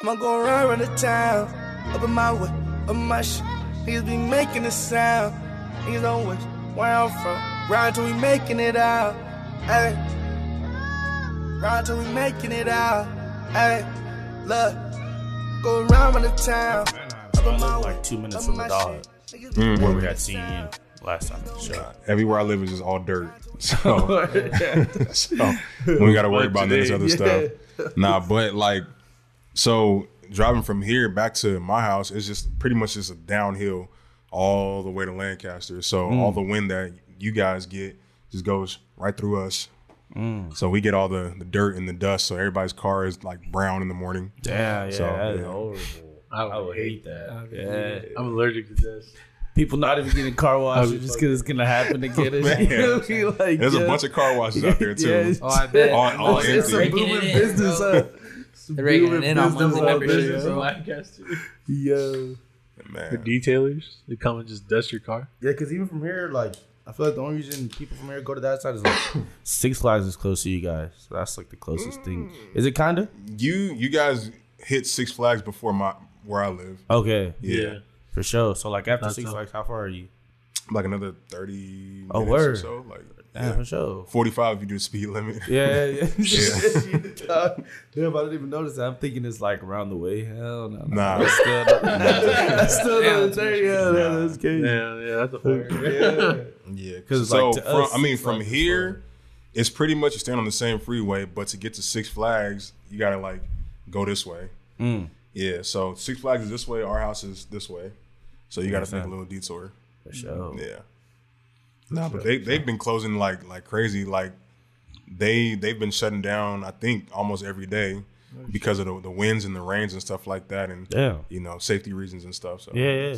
I'ma go run around the town, up in my way, up in my shit. Niggas be making a sound. Niggas don't wish where I'm from. Ride till we making it out. Hey. Ride till we making it out. Hey. Look. Go around around the town. Up in my way, like two minutes from the my dog shit. Niggas where we had seen you last time. Sure. Everywhere I live is just all dirt. So, so we got to worry about none this other stuff. Nah, but like, so driving from here back to my house is just pretty much just a downhill all the way to Lancaster. So mm. all the wind that you guys get just goes right through us. Mm. So we get all the, the dirt and the dust. So everybody's car is like brown in the morning. Yeah, yeah, So, that is yeah. horrible. I I would hate that. Yeah. I'm allergic to this. People not even getting car washes be just because it's gonna happen again. and Man. shit. You know, like, There's yeah. a bunch of car washes out there too. Yeah, it's- Oh, I bet. All, all it's, it's a empty. It booming business, bro. huh? It's a They're breaking booming in on business monthly out memberships, yo. bro. Lancaster. Yo. The detailers, they come and just dust your car. Yeah, because even from here, like, I feel like the only reason people from here go to that side is like Six Flags is close to you guys. So that's like the closest thing. Is it kinda? You you guys hit Six Flags before my where I live. Okay, Yeah. for sure. So like after That's Six all. Flags, how far are you? Like another 30 Oh, minutes or word. so. Like Yeah, for sure. 45 if you do the speed limit. Yeah, yeah, yeah. Damn, I didn't even notice that. I'm thinking it's like around the way. Hell no. no. Nah. That's still, that's still Yeah, another that's thing. Yeah, Nah. that's crazy. Yeah, yeah, that's a fire. Yeah. Yeah, 'Cause, so like, to from, us, I mean, from Flags is here, it's pretty much you stand on the same freeway, but to get to Six Flags, you gotta like go this way. Mm. Yeah, so Six Flags is this way, our house is this way, so you gotta take a little detour. For sure. Yeah, no, but they they've been closing like like crazy. Like they they've been shutting down. I think almost every day because of the, the winds and the rains and stuff like that, and Damn. you know safety reasons and stuff. So Yeah, yeah.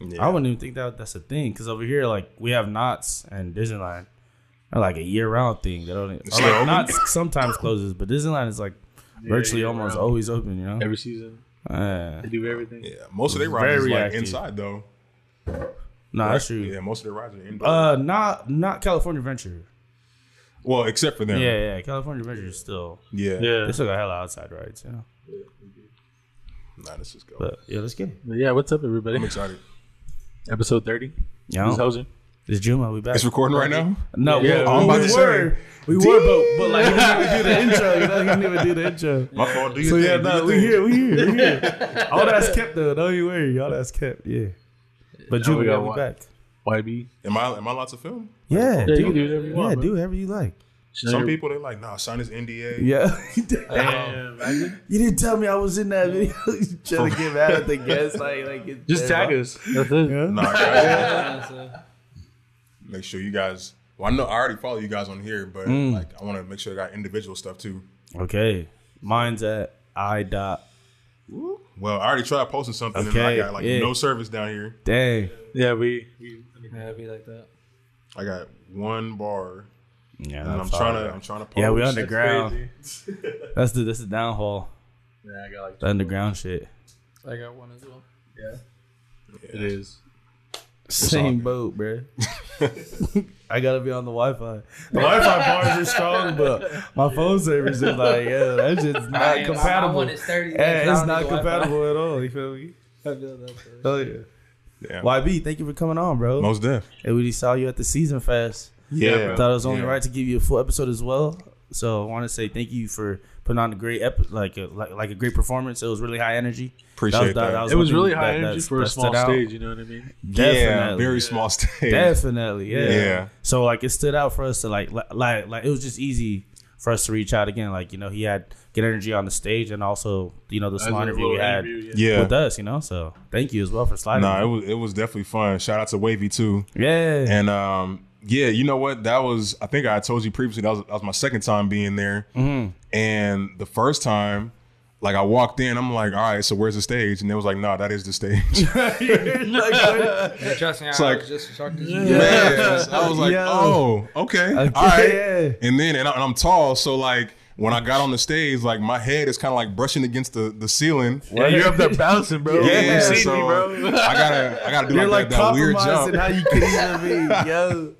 yeah. I wouldn't even think that that's a thing because over here, like we have Knott's and Disneyland, are like a year round thing. They don't. Or still like open? Knott's sometimes closes, but Disneyland is like virtually almost round. always open. You know. Every season, Uh, they do everything. yeah, most of their rides is like active. inside though. No, that's true. Yeah, most of their rides are indoor. Uh, not not California Adventure. well, except for them. Yeah, yeah. California Adventure is still. yeah. Yeah, They still got hella outside rides, you know. Nah, this is go. But yeah, let's get it. But yeah. What's up, everybody? I'm excited. Episode thirty. Yeah, This housing. it's Juma. We back. It's recording right now. No, Yeah, well, I'm about we were, we were, but but like he didn't even do the intro. You know, he didn't even do the intro. My fault. Do So your yeah, no, we here, we here, we here. All that's kept though. Don't you worry, all that's kept. Yeah. But Now Juma, we we got got we what? back. YB. Am I am I allowed to film? Yeah, Yeah, do, you do whatever you yeah, want, bro. do whatever you like. Some people they're like, nah, sign this NDA. Yeah. Damn, imagine. you didn't tell me I was in that video. you trying to get mad at the guests, like, like it's Just tag us. That's it. Yeah. Nah, guys, Yeah, make sure you guys. Well, I know I already follow you guys on here, but Mm. like I want to make sure I got individual stuff too. Okay, mine's at i dot. Well, I already tried posting something and I got like yeah. no service down here. Dang. Yeah, we. we Yeah, it'd be like that. I got one bar, Yeah, and I'm trying all to. I'm trying to post. Yeah, we underground. crazy. That's the that's the downfall. Yeah, I got like The underground shit. I got one as well. Yeah. It is. Same boat, bro. I gotta be on the Wi-Fi. The Wi-Fi bars are strong, but my phone service is like, yeah, that shit's not I- My compatible. one is 30. Yeah, yeah, 'cause it's don't not Wi-Fi. compatible at all. You feel me? I feel that. Oh yeah. Yeah. YB, thank you for coming on, bro. Most deaf. And we saw you at the season fest. Yeah, Thought it was only Yeah. right to give you a full episode as well. So I want to say thank you for putting on a great ep- like a, like like a great performance. It was really high energy. Appreciate that. that was It was really high that- energy that's- for a small stood out. stage. You know what I mean? Yeah, Definitely. very small stage. Definitely, yeah. Yeah. So like it stood out for us to like like like it was just easy for us to reach out again. Like you know he had good energy on the stage and also you know the As small interview we had interview, Yeah. with us. You know, so thank you as well for sliding. Nah, it was it was definitely fun. Shout out to Wavy too. yeah. And um, yeah, you know what? That was I think I told you previously that was, that was my second time being there. Mm-hmm. And the first time, like I walked in, I'm like, all right, so where's the stage? And they was like, nah, that is the stage. Yeah, trust me, I like- was just shocked as Man, shit. I was like, Yo. oh, okay, Okay, all right. And then and, I, and I'm tall, so like when I got on the stage, like my head is kind of like brushing against the the ceiling. Yeah, you're up there bouncing, bro. Yeah, you see so me, bro. I gotta I gotta do You're like, like that, that weird compromising jump. how you could even be, yo.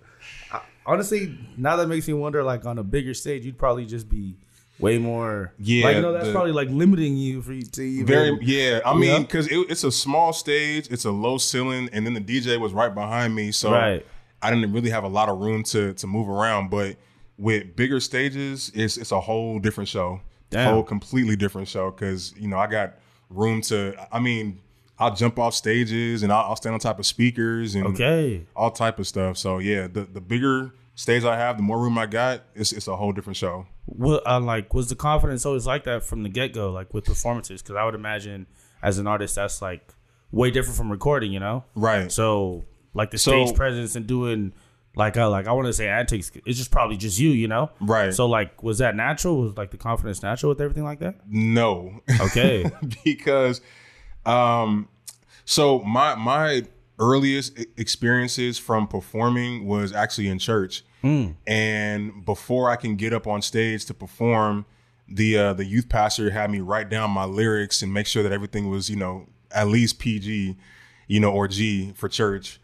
Honestly, now that makes me wonder. Like on a bigger stage, you'd probably just be way more. Yeah, like, you know, that's the- probably like limiting you for you to even. Very, yeah. I mean, because it, it's a small stage, it's a low ceiling, and then the DJ was right behind me, so Right. I didn't really have a lot of room to to move around. But with bigger stages, it's it's a whole different show, Damn. whole completely different show. Because you know, I got room to. I mean, I'll jump off stages and I'll, I'll stand on top of speakers and Okay. all type of stuff. So yeah, the the bigger stage I have, the more room I got, it's it's a whole different show. What uh, like was the confidence always like that from the get go, like with performances? Because I would imagine as an artist, that's like way different from recording. You know, Right. So like the So- stage presence and doing like uh, like I want to say antics. It's just probably just you. You know. Right. So like, was that natural? Was like the confidence natural with everything like that? No. Okay. because um so my my earliest experiences from performing was actually in church. And before i can get up on stage to perform the uh the youth pastor had me write down my lyrics and make sure that everything was you know at least pg you know or g for church.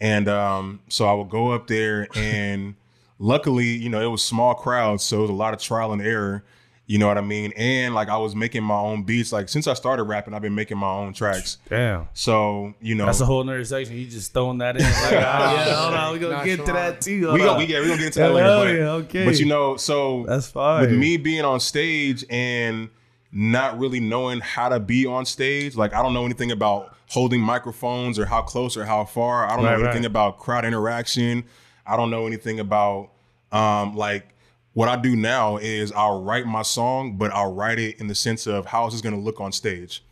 And um so i would go up there and luckily you know it was small crowds so it was a lot of trial and error you know what i mean and like i was making my own beats like since i started rapping i've been making my own tracks Damn. so you know That's a whole nother section. You just throwing that in. Like, ah, yeah, hold on, we gonna get to that too. Hold we go, on. we, yeah, we gonna get into that Hell later. But, yeah, okay. but you know, so That's fine. with me being on stage and not really knowing how to be on stage, like I don't know anything about holding microphones or how close or how far. I don't Right, know anything right. about crowd interaction. I don't know anything about um like what I do now is I'll write my song, but I'll write it in the sense of how is this gonna look on stage.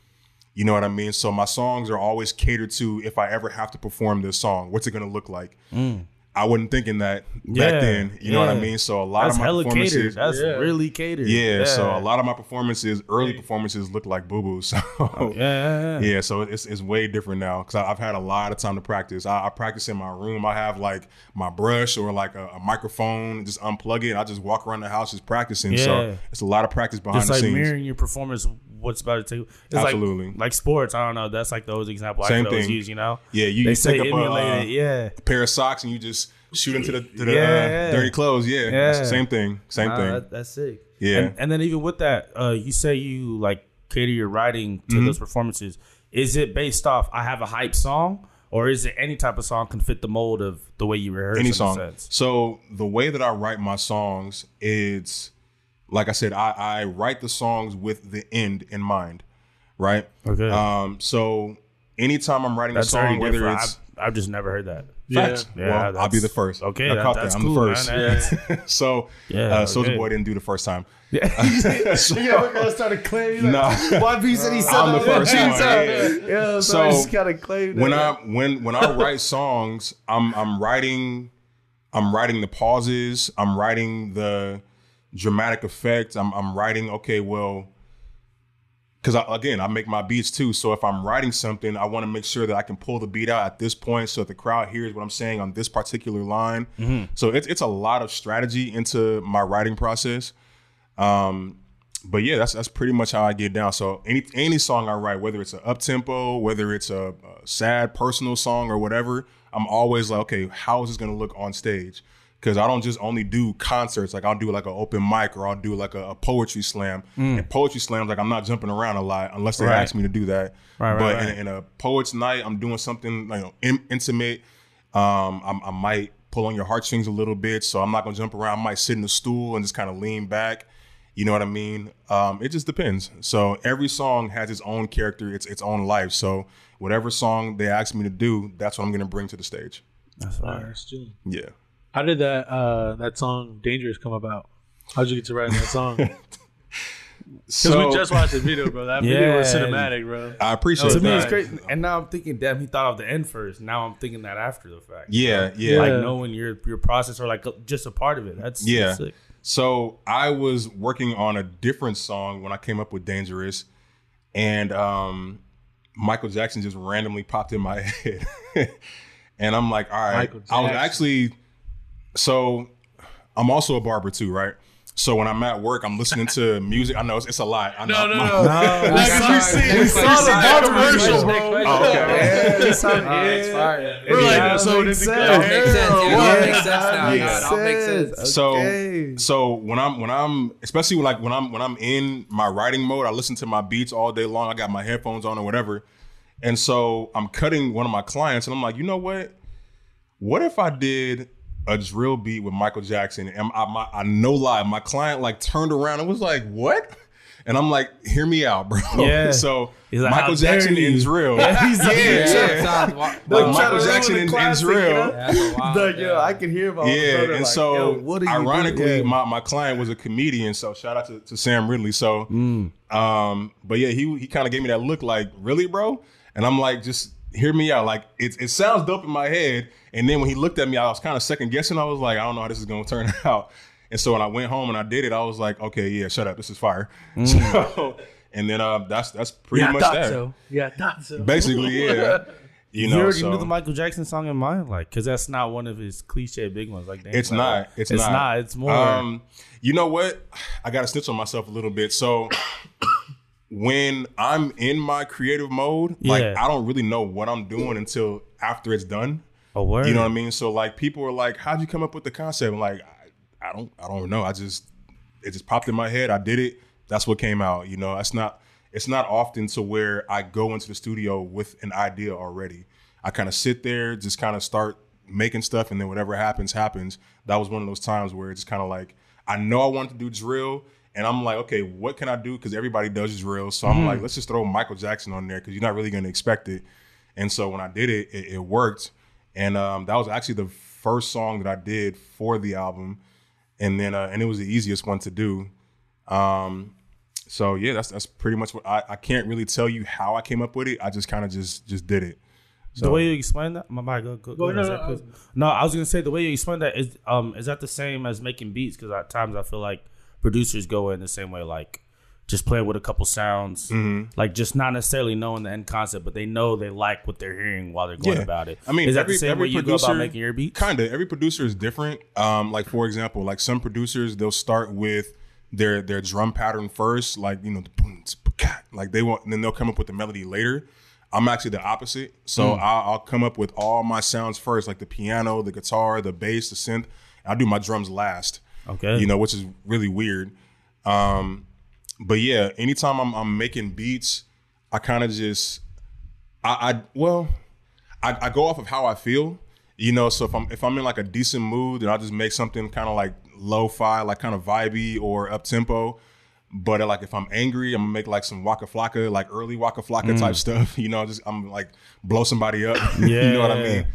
You know what I mean? So my songs are always catered to if I ever have to perform this song, what's it gonna look like? Mm. I wasn't thinking that back Mm. Then. You know what I mean? So a lot That's of my hella performances, catered. That's really catered. yeah, So a lot of my performances, early performances, look like boo boo. So Yeah, yeah, yeah. yeah, so it's it's way different now because I've had a lot of time to practice. I, I practice in my room. I have like my brush or like a, a microphone, just unplug it. I just walk around the house just practicing. Yeah. So it's a lot of practice behind Just the like scenes. mirroring your performance, what's about to take. It's Absolutely. Like, like sports. I don't know. That's like the old example I Same could always thing. use. You know. Yeah, you, They you say take up a, uh, it. Yeah. pair of socks and you just shoot into the, to the Yeah, uh, dirty clothes. Yeah, Yeah. Same thing. Same Nah, thing. that- that's sick. Yeah. And, and then even with that, uh, you say you like cater your writing to Mm-hmm. those performances. Is it based off I have a hype song, or is it any type of song can fit the mold of the way you rehearse? any a song. So the way that I write my songs, it's like I said, I, I write the songs with the end in mind, right? Okay. Um, so anytime I'm writing That's a song, whether different. it's I've, I've just never heard that. facts, Yeah, well, I'll be the first. okay, I that- caught that's I'm cool, the first. man. so Yeah, uh, Soulja okay. Boy didn't do the first time. Yeah, we're gonna start claiming. No. One piece that he said I'm the first one, yeah. Yeah, so, So, I just gotta claim that. when I when when I write songs, I'm I'm writing I'm writing the pauses, I'm writing the dramatic effect. I'm I'm writing okay, well cuz again, I make my beats too. So if I'm writing something, I want to make sure that I can pull the beat out at this point so the crowd hears what I'm saying on this particular line. So it's it's a lot of strategy into my writing process. Um but yeah, that's that's pretty much how I get down. So any any song I write, whether it's an up tempo, whether it's a, a sad personal song or whatever, I'm always like, okay, how is this gonna look on stage? Because I don't just only do concerts. Like I'll do like an open mic or I'll do like a, a poetry slam. And poetry slams, like I'm not jumping around a lot unless they Mm. Right. ask me to do that. Right, right, but right. In, in a poet's night, I'm doing something you know in, intimate. Um, I'm, I might pull on your heartstrings a little bit, so I'm not gonna jump around. I might sit in a stool and just kind of lean back. You know what I mean? Um, it just depends. So every song has its own character, its its own life. So whatever song they ask me to do, that's what I'm gonna bring to the stage. That's fine. Nice, June. Yeah. How did that uh that song "Dangerous" come about? How'd you get to writing that song? Because So we just watched the video, bro. That video was cinematic, bro. I appreciate To me, it's great. And now I'm thinking, damn, he thought of the end first. Now I'm thinking that after the fact. Yeah, yeah. Like knowing your your process or like just a part of it. That's Yeah. sick. So I was working on a different song when I came up with Dangerous, and um, Michael Jackson just randomly popped in my head, and I'm like, all right. I was actually, so I'm also a barber too, right? So when I'm at work, I'm listening to music. I know it's, it's a lot. I know. No, no, my- no. No, Like, we we saw- see- we we saw the the commercials, commercials. bro. Oh, okay. Yeah, it's on- Nah, it's fire. We're like, Yeah, so did the sense. It makes sense. Yeah, Yeah, it makes sense now. Yeah, it all makes sense. sense. So Okay. so when I'm when I'm especially when, like when I'm when I'm in my writing mode, I listen to my beats all day long. I got my headphones on or whatever. And so I'm cutting one of my clients and I'm like, you know what? What if I did a drill beat with Michael Jackson? And I, my, I no lie, my client like turned around and was like, what? And I'm like, hear me out, bro. Yeah. so like, Michael Jackson you?" in drill. He's like, Yeah. Yeah, sounds Like Don't wild. try to Michael Jackson the in, in drill. you know? That's. Like, yo, yeah. I can hear my Yeah, brother and like, so yo, what are you ironically. Yeah. my, my client was a comedian, so shout out to, to Sam Ridley. So, um, but yeah, he he kind of gave me that look, like, really, bro? And I'm like, just hear me out. Like, it it sounds dope in my head, and then when he looked at me, I was kind of second guessing. I was like, I don't know how this is gonna turn out. And so when I went home and I did it, I was like, okay, yeah, shut up, this is fire. So, and then uh, that's that's pretty Yeah, much that. so. Yeah, thought so. Basically, yeah. You You know, already so knew the Michael Jackson song in mind, like, because that's not one of his cliche big ones. Like, It's not. It's, it's not. not. It's more. Um, you know what? I got to snitch on myself a little bit. So when I'm in my creative mode, like Yeah. I don't really know what I'm doing until after it's done. a word. You know what I mean? So like people are like, "How'd you come up with the concept?" I'm like, I, I don't, I don't know. I just, it just popped in my head. I did it. That's what came out. You know, it's not, it's not often to where I go into the studio with an idea already. I kind of sit there, just kind of start making stuff, and then whatever happens, happens. That was one of those times where it's kind of like, I know I wanted to do drill. And I'm like, okay, what can I do? Because everybody does drill. So I'm like, let's just throw Michael Jackson on there because you're not really going to expect it. And so when I did it, it, it worked. And um, that was actually the first song that I did for the album, and then uh, and it was the easiest one to do. Um, so yeah, that's that's pretty much what I, I can't really tell you how I came up with it. I just kind of just just did it. the way you explain that, my bad, go, go, go, no, ahead, no, no, I was gonna say the way you explain that is um is that the same as making beats? Because at times I feel like producers go in the same way, like just playing with a couple sounds, Mm-hmm. like just not necessarily knowing the end concept, but they know they like what they're hearing while they're going Yeah. about it. I mean, is that every, the same every way you producer, go about making your beats? Kind of. Every producer is different. Um, like for example, like some producers, they'll start with their their drum pattern first, like you know the boom, like they want, and then they'll come up with the melody later. I'm actually the opposite. So Hmm. I'll, I'll come up with all my sounds first, like the piano, the guitar, the bass, the synth. I'll do my drums last. Okay. You know, which is really weird. Um, but yeah, anytime I'm, I'm making beats, I kind of just, I, I well, I, I go off of how I feel, you know. So if I'm if I'm in like a decent mood, then I'll just make something kind of like lo-fi, like kind of vibey or up tempo. But like if I'm angry, I'm gonna make like some Waka Flocka, like early Waka Flocka type stuff. You know, just I'm like blow somebody up. Yeah. you know what I mean?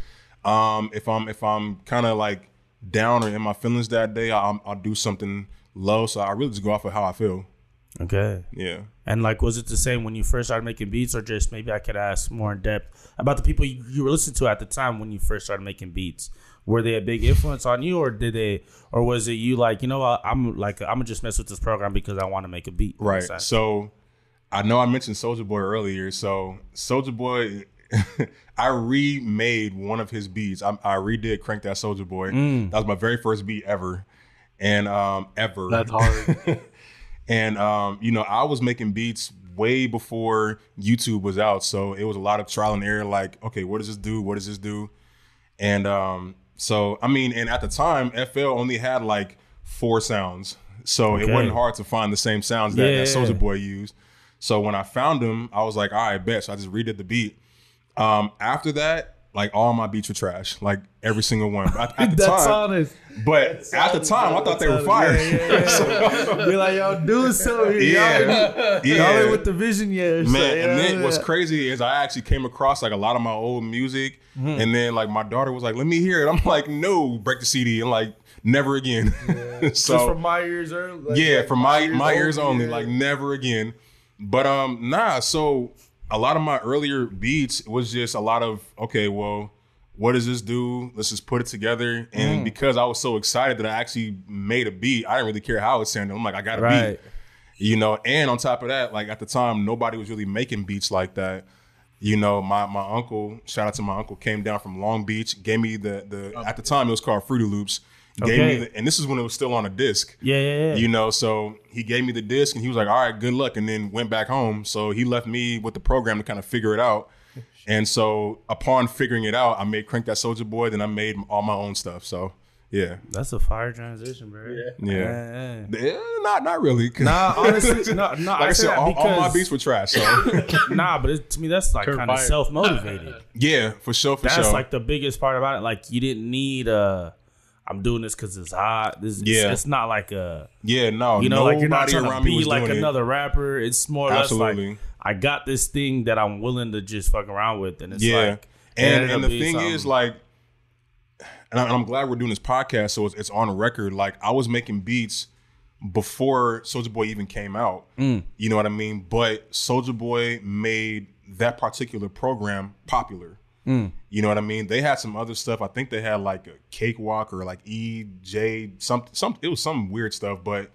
Um, if I'm if I'm kind of like down or in my feelings that day, I'll, I'll do something low. So I really just go off of how I feel. Okay. Yeah. And like, was it the same when you first started making beats, or just maybe I could ask more in depth about the people you, you were listening to at the time when you first started making beats? Were they a big influence on you, or did they, or was it you like, you know, what, I'm like, I'm gonna just mess with this program because I want to make a beat? Right. So- So I know I mentioned Soulja Boy earlier. So Soulja Boy, I remade one of his beats. I, I redid "Crank That Soulja Boy." Mm. That was my very first beat ever, and um, ever. That's hard. and um, you know, I was making beats way before YouTube was out, so it was a lot of trial and error. Like, okay, what does this do? What does this do? And um, so, I mean, and at the time, FL only had like four sounds, so it wasn't hard to find the same sounds that, Yeah. that Soulja Boy used. So when I found them, I was like, all right, bet. So I just redid the beat. Um, after that, like all my beats were trash, like every single one. But at, at the That's time, honest. but at the time, I thought they were fire. Be like, yo, do something. Yeah, Y'all, yeah. y'all ain't with the vision yet, Man, and then what's crazy is I actually came across like a lot of my old music, Mm-hmm. and then like my daughter was like, "Let me hear it." I'm like, "No, break the CD." I'm like, "Never again." Just so from my ears, early, like, yeah, like from my my ears only, yeah. like never again. But um, nah. So a lot of my earlier beats was just a lot of okay, well, what does this do? Let's just put it together. And Mm. because I was so excited that I actually made a beat, I didn't really care how it sounded. I'm like, I got a Right. beat you know and on top of that like at the time nobody was really making beats like that you know my my uncle shout out to my uncle came down from long beach gave me the the at the time it was called fruity loops Gave Okay. me the, and this is when it was still on a disc. Yeah, yeah, yeah. You know, so he gave me the disc and he was like, "All right, good luck," and then went back home. So he left me with the program to kind of figure it out. And so upon figuring it out, I made Crank That Soulja Boy. Then I made all my own stuff. So yeah, That's a fire transition, bro. Yeah. yeah, yeah. Eh, not not really. 'cause- Nah, honestly, no, no. like I I said, that all, all my beats were trash. So Nah, but it, to me, that's like kind of self motivated. yeah, for sure, for that's sure. like the biggest part about it. Like you didn't need uh I'm doing this because it's hot. This, Yeah. it's, it's not like a yeah, no, you know, like you're not trying to be like doing it. another rapper. It's more or less like I got this thing that I'm willing to just fuck around with, and it's Yeah, like and and the thing is, like, and I'm glad we're doing this podcast, so it's, it's on record. Like, I was making beats before Soulja Boy even came out. Mm. You know what I mean? But Soulja Boy made that particular program popular. Mm. You know what I mean? They had some other stuff. I think they had like a cakewalk or like EJ something. Some it was some weird stuff, but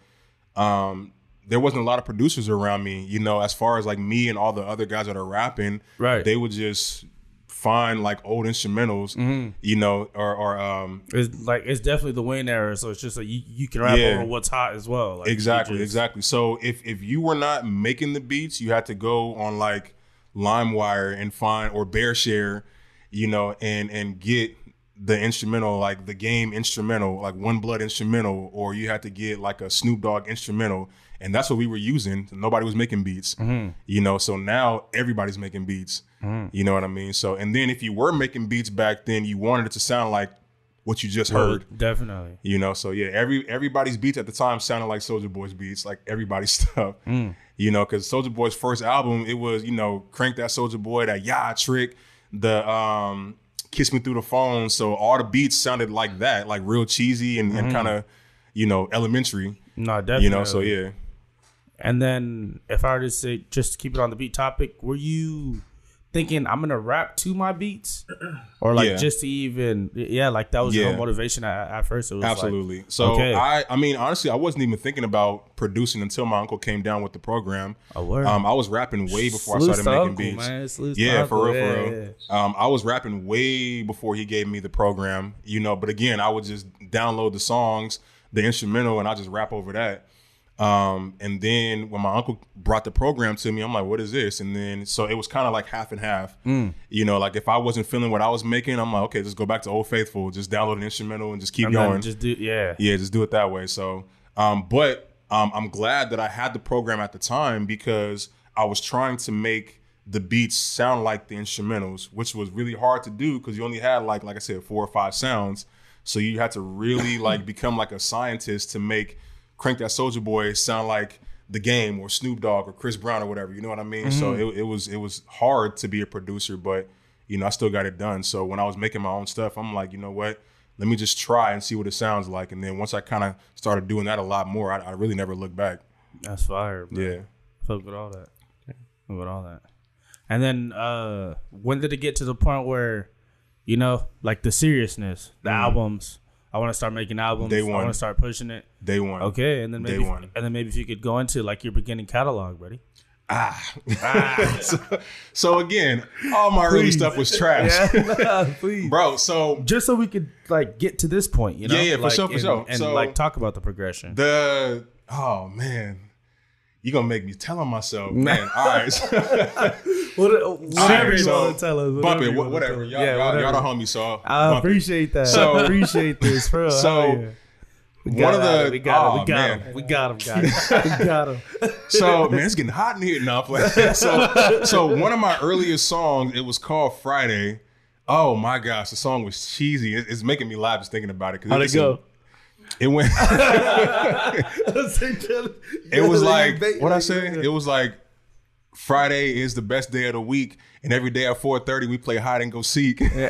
um, there wasn't a lot of producers around me. You know, as far as like me and all the other guys that are rapping, Right. They would just find like old instrumentals, Mm-hmm. you know, or or um, it's like it's definitely the Wayne era. So it's just like you, you can rap Yeah. over what's hot as well. Like, exactly, just- exactly. So if if you were not making the beats, you had to go on like LimeWire and find or BearShare, you know, and and get the instrumental, like the game instrumental, like One Blood instrumental, or you had to get like a Snoop Dogg instrumental, and that's what we were using. Nobody was making beats, mm-hmm. you know. So now everybody's making beats. Mm-hmm. You know what I mean? So and then if you were making beats back then, you wanted it to sound like what you just heard. definitely. You know, so yeah, every everybody's beats at the time sounded like Soulja Boy's beats, like everybody's stuff. Mm. You know, because Soulja Boy's first album, it was you know, crank that Soulja Boy, that yeah trick, the um, kiss me through the phone. So all the beats sounded like that, like real cheesy and, and kind of, you know, elementary. No, definitely. You know, so yeah, And then if I were to say just to keep it on the beat topic, were you thinking I'm gonna rap to my beats, or like Yeah. just to even yeah, like that was your Yeah. motivation at, at first? It was like- absolutely. so okay. I, I mean, honestly, I wasn't even thinking about producing until my uncle came down with the program. Word. Um, I was rapping way before I started making Uncle, beats. man. Salutes to Yeah, Uncle. for real, Yeah, for real. Um, I was rapping way before he gave me the program, you know. But again, I would just download the songs, the instrumental, and I just rap over that. Um, and then when my uncle brought the program to me, I'm like, "What is this?" And then so it was kind of like half and half. Mm. You know, like if I wasn't feeling what I was making, I'm like, "Okay, just go back to Old Faithful, just download an instrumental and just keep And going." just do yeah. yeah, just do it that way. So, um, but um, I'm glad that I had the program at the time because I was trying to make the beats sound like the instrumentals, which was really hard to do because you only had like, like I said, four or five sounds. So you had to really like become like a scientist to make "Crank That Soulja Boy" sound like the game or Snoop Dogg or Chris Brown or whatever. You know what I mean? So it, it was it was hard to be a producer, but you know I still got it done. So when I was making my own stuff, I'm like, you know what? let me just try and see what it sounds like. And then once I kind of started doing that a lot more, I, I really never looked back. That's fire, bro. Yeah. Fuck with all that. With all that. And then uh when did it get to the point where, you know, like the seriousness, the albums, I want to start making albums. Day I want to start pushing it. Day one. Okay, and then Day maybe one. and then maybe if you could go into like your beginning catalog, buddy. Ah. Ah. so, so again, all my early stuff was trash. please. Bro, so Just so we could like get to this point, you know? Yeah, yeah, for Like, sure, for and, sure. And So- like talk about the progression. the oh man. You gonna make me tell on myself, man. All right, What, whatever you so want to tell us. bump it, wanna whatever. Y'all, yeah, y'all, y'all the homie, so I bump it. appreciate that. So- I appreciate this, bro. So, Oh, yeah. We one got of it. the- we got oh, it. We oh, got man. him. We got him, guys. we got him. So man, it's getting hot in here now. so so one of my earliest songs, it was called Friday. Oh my gosh, the song was cheesy. It- It's making me laugh just thinking about it. 'cause How'd it it's- go? It went. It was like what I say. It was like Friday is the best day of the week, and every day at four thirty we play hide and go seek. like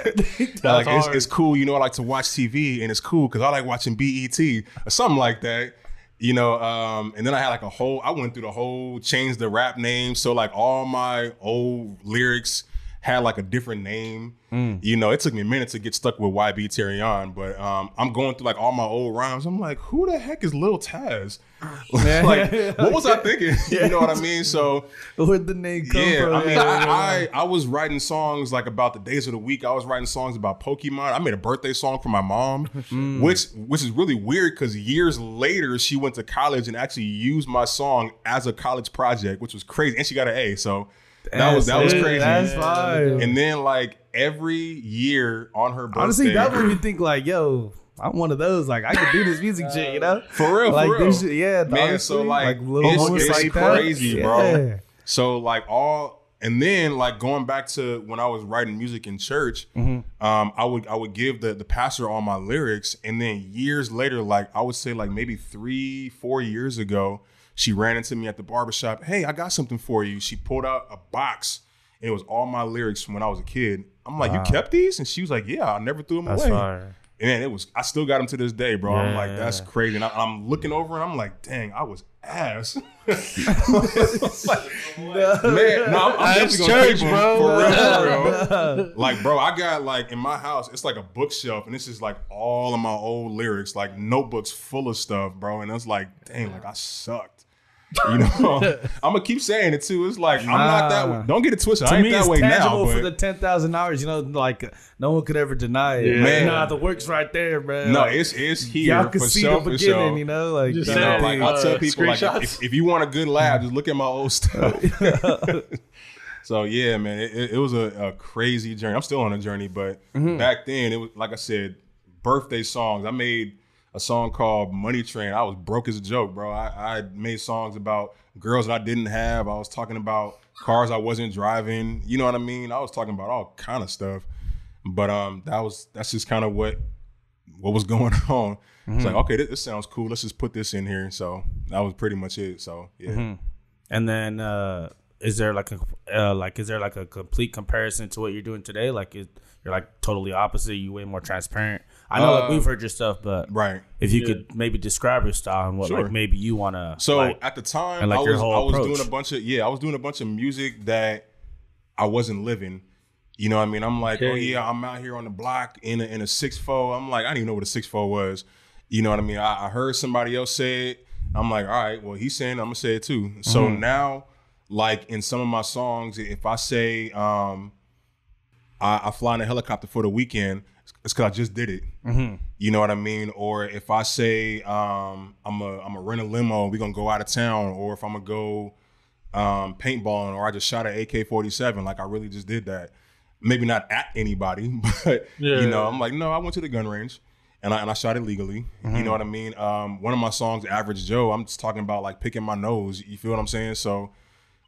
it's, it's cool, you know. I like to watch TV, and it's cool because I like watching BET or something like that. You know, um, and then I had like a whole. I went through the whole, changed the rap name, so like all my old lyrics had like a different name. Mm. You know, it took me a minute to get stuck with YB Terrion, but um, I'm going through like all my old rhymes. I'm like, who the heck is Lil Taz? like, what was I thinking? you know what I mean? So Where'd the name come yeah, from? I mean, I, I I was writing songs like about the days of the week. I was writing songs about Pokemon. I made a birthday song for my mom, Mm. which which is really weird because years later she went to college and actually used my song as a college project, which was crazy. And she got an A, so that was that was crazy. That's fine. And then like every year on her birthday, Honestly, that made me think like, yo, I'm one of those. Like, I could do this music shit, you know? for real, like for real. this shit, yeah, Man, honestly, so, like, little it's- it's like that. crazy, bro. Yeah. So like all and then like going back to when I was writing music in church, um, I would I would give the the pastor all my lyrics, and then years later, like I would say like maybe three four years ago, she ran into me at the barbershop. Hey, I got something for you. She pulled out a box. And it was all my lyrics from when I was a kid. I'm like, you kept these? And she was like, yeah, I never threw them That's away. fire. And then it was, I still got them to this day, bro. I'm like, Yeah. that's crazy. And I, I'm looking over and I'm like, dang, I was ass. Man, no, I'm, I'm definitely gonna church, keep 'em, bro. For real, for real. Like, bro, I got like in my house, it's like a bookshelf, and this is like all of my old lyrics, like notebooks full of stuff, bro. And it's like, dang, like I sucked. You know, I'm gonna keep saying it too. It's like I'm not that. Nah. way. Don't get it twisted. To I ain't me, that it's way now, but for the ten thousand hours. You know, like no one could ever deny it. Yeah. Man, Man. nah, the work's right there, man. no, Like, it's it's here y'all can for see sure, the beginning. sure. You know, like Just You know, it, like uh, I tell people, like if, if you want a good laugh, just look at my old stuff. so yeah, man, it, it- it was a, a crazy journey. I'm still on a journey, but Mm-hmm. back then it was like I said, birthday songs. I made a song called Money Train. I was broke as a joke, bro. I, I made songs about girls that I didn't have. I was talking about cars I wasn't driving. You know what I mean? I was talking about all kind of stuff. But um, that was that's just kind of what what was going on. It's like, okay, this, this sounds cool. Let's just put this in here. So that was pretty much it. So yeah, And then, uh, is there like a uh, like is there like a complete comparison to what you're doing today? Like, is, you're like totally opposite. You way more transparent. I know, like Uh, we've heard your stuff, but right. if you could maybe describe your style and what Sure. like maybe you want to. So like, at the time, and, like, I was I was approach. doing a bunch of yeah, I was doing a bunch of music that I wasn't living. You know what I mean? I'm like, oh yeah, I'm out here on the block in a in a six four. I'm like, I didn't even know what a six four was. You know what I mean? I, I heard somebody else say it. I'm like, all right, well, he's saying it, I'm gonna say it too. So Mm-hmm. now, like in some of my songs, if I say um I, I fly in a helicopter for the weekend, it's because I just did it. Mm-hmm. You know what I mean? Or if I say um, I'm a I'm a rent a limo, we're gonna go out of town, or if I'm gonna go um, paintballing, or I just shot an AK-47, like I really just did that. Maybe not at anybody, but Yeah. you know, I'm like, no, I went to the gun range. And I, and I shot it legally. You know what I mean? Um, one of my songs, Average Joe, I'm just talking about like picking my nose. You feel what I'm saying? So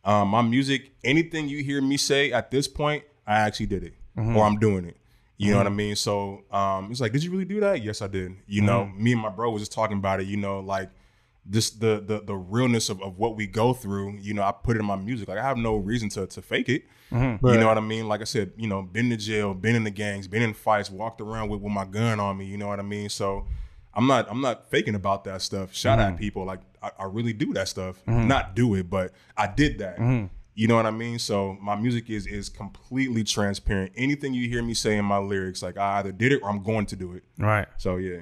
um, my music, anything you hear me say at this point, I actually did it Mm-hmm. or I'm doing it. You know what mm-hmm. I mean? So um, it's like, did you really do that? Yes, I did. You know, mm-hmm. me and my bro was just talking about it. You know, like just the the the realness of, of what we go through. You know, I put it in my music. Like I have no reason to to fake it. You know what I mean? Like I said, you know, been to jail, been in the gangs, been in fights, walked around with, with my gun on me. You know what I mean? So I'm not I'm not faking about that stuff. Shout Mm-hmm. at people like I, I really do that stuff. Not do it, but I did that. Mm-hmm. You know what I mean? So my music is is completely transparent. Anything you hear me say in my lyrics, like I either did it or I'm going to do it. right. So yeah.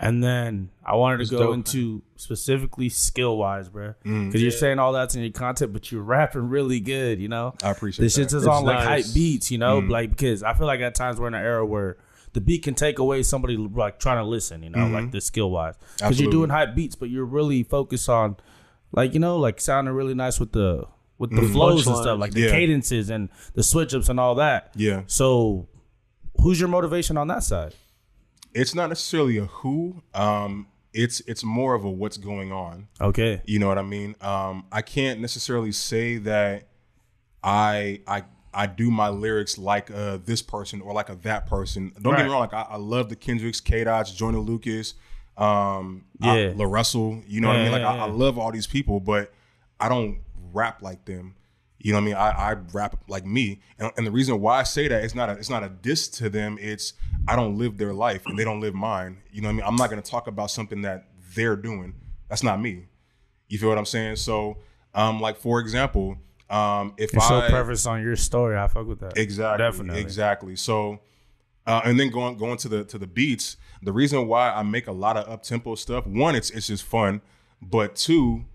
And then I wanted to go dope, into specifically skill wise, bro, Mm. because you're saying all that's in your content, but you're rapping really good. You know, I appreciate this shit that. is It's on like hype beats. You know, like because I feel like at times we're in an era where the beat can take away somebody like trying to listen. You know, like the skill wise, because you're doing hype beats, but you're really focused on like you know like sounding really nice with the with the flows and stuff, like the Yeah. cadences and the switch ups and all that. Yeah. So, who's your motivation on that side? It's not necessarily a who. Um, it's it's more of a what's going on. Okay. You know what I mean? Um, I can't necessarily say that I I I do my lyrics like uh, this person or like a that person. Don't get me wrong. Like I, I love the Kendricks, K Dots, Joyner Lucas, um, Yeah. I, LaRussell. You know what I mean? Like yeah, I, I love all these people, but I don't rap like them. You know what I mean? I, I rap like me, and, and the reason why I say that it's not a it's not a diss to them. It's I don't live their life and they don't live mine. You know what I mean? I'm not going to talk about something that they're doing. That's not me. You feel what I'm saying? So, um, like for example, Um, if show I preference on your story. I fuck with that. Exactly. Definitely. Exactly. So, uh, and then going going to the to the beats. The reason why I make a lot of up tempo stuff, one, it's it's just fun, but two,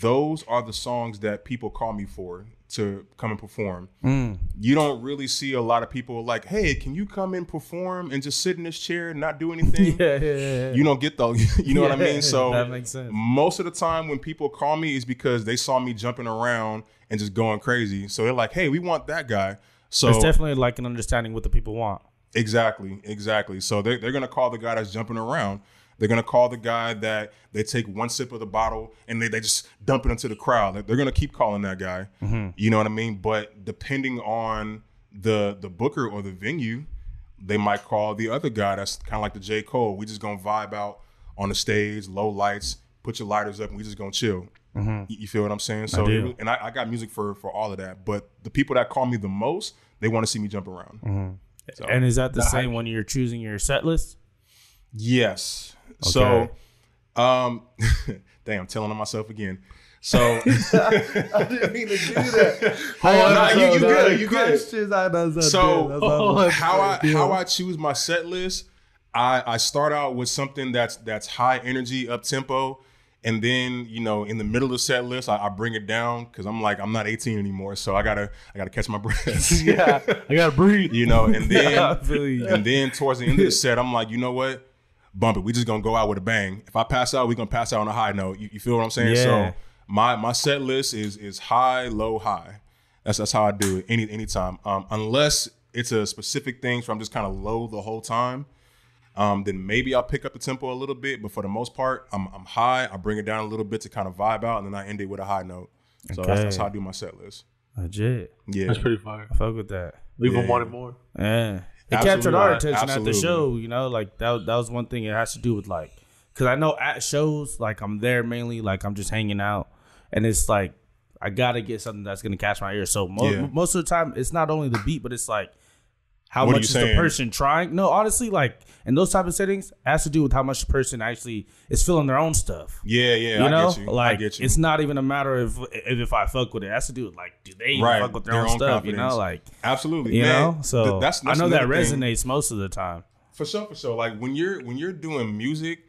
those are the songs that people call me for to come and perform. Mm. You don't really see a lot of people like, hey, can you come and perform and just sit in this chair and not do anything? Yeah, yeah, yeah. You don't get those. You know what I mean? So that makes sense. most of the time when people call me is because they saw me jumping around and just going crazy. So they're like, "Hey, we want that guy." So It's definitely like an understanding what the people want. exactly, exactly. So they're they're gonna call the guy that's jumping around. They're gonna call the guy that they take one sip of the bottle and they, they just dump it into the crowd. They're gonna keep calling that guy. Mm-hmm. You know what I mean? But depending on the the booker or the venue, they might call the other guy that's kind of like the J. Cole. We just gonna vibe out on the stage, low lights, put your lighters up, and we just gonna chill. Mm-hmm. You, you feel what I'm saying? So, do. and I, I got music for for all of that. But the people that call me the most, they want to see me jump around. Mm-hmm. So- And is that the same when you're choosing your set list? Yes. Okay. So, um, damn, I'm telling on myself again. So, I didn't mean to do that. Oh, nah, you- you good, you good. I so how I how I choose my set list, I I start out with something that's that's high energy, up tempo, and then you know in the middle of the set list, I, I bring it down because I'm like I'm not 18 anymore, so I gotta I gotta catch my breath. yeah, I gotta breathe. you know, and then you. and then towards the end of the set, I'm like, you know what? Bump it. We just gonna go out with a bang. If I pass out, we gonna pass out on a high note. You, you feel what I'm saying? Yeah. So my my set list is is high, low, high. That's that's how I do it any anytime. Um, unless it's a specific thing, so I'm just kind of low the whole time. Um, then maybe I'll pick up the tempo a little bit, but for the most part, I'm I'm high. I bring it down a little bit to kind of vibe out, and then I end it with a high note. So that's, that's how I do my set list. Legit. Yeah, That's pretty fire. I fuck with that. Leave them Yeah. wanting more. Yeah. It Absolutely. captured our attention at the show, you know, like that that was one thing it has to do with like cuz I know at shows like I'm there mainly like I'm just hanging out and it's like I got to get something that's going to catch my ear. So mo- Yeah. most of the time it's not only the beat but it's like how What much is saying? the person trying? No, honestly like in those type of settings it has to do with how much the person actually is feeling their own stuff. yeah, yeah. You I know, get you. like I get you. it's not even a matter of if, if I fuck with it. It has to do with like, do they Right, fuck with their, their own, own stuff? You know, like Absolutely, you man. know. So Th- that's, that's I know that another thing. resonates most of the time. For sure, for sure. Like when you're when you're doing music,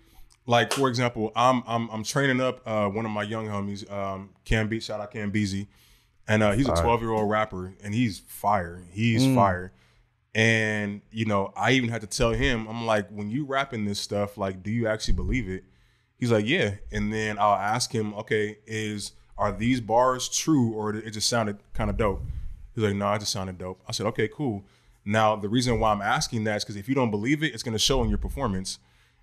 like for example, I'm I'm I'm training up uh, one of my young homies, um, Cam Beat, shout out Cam Beezy, and uh, he's a 12 year old rapper, and he's fire. He's Mm. fire. And you know, I even had to tell him, I'm like, when you rapping this stuff, like, do you actually believe it? He's like, yeah. And then I'll ask him, okay, is are these bars true or it just sounded kind of dope? He's like, no, it just sounded dope. I said, okay, cool. Now the reason why I'm asking that is because if you don't believe it, it's gonna show in your performance.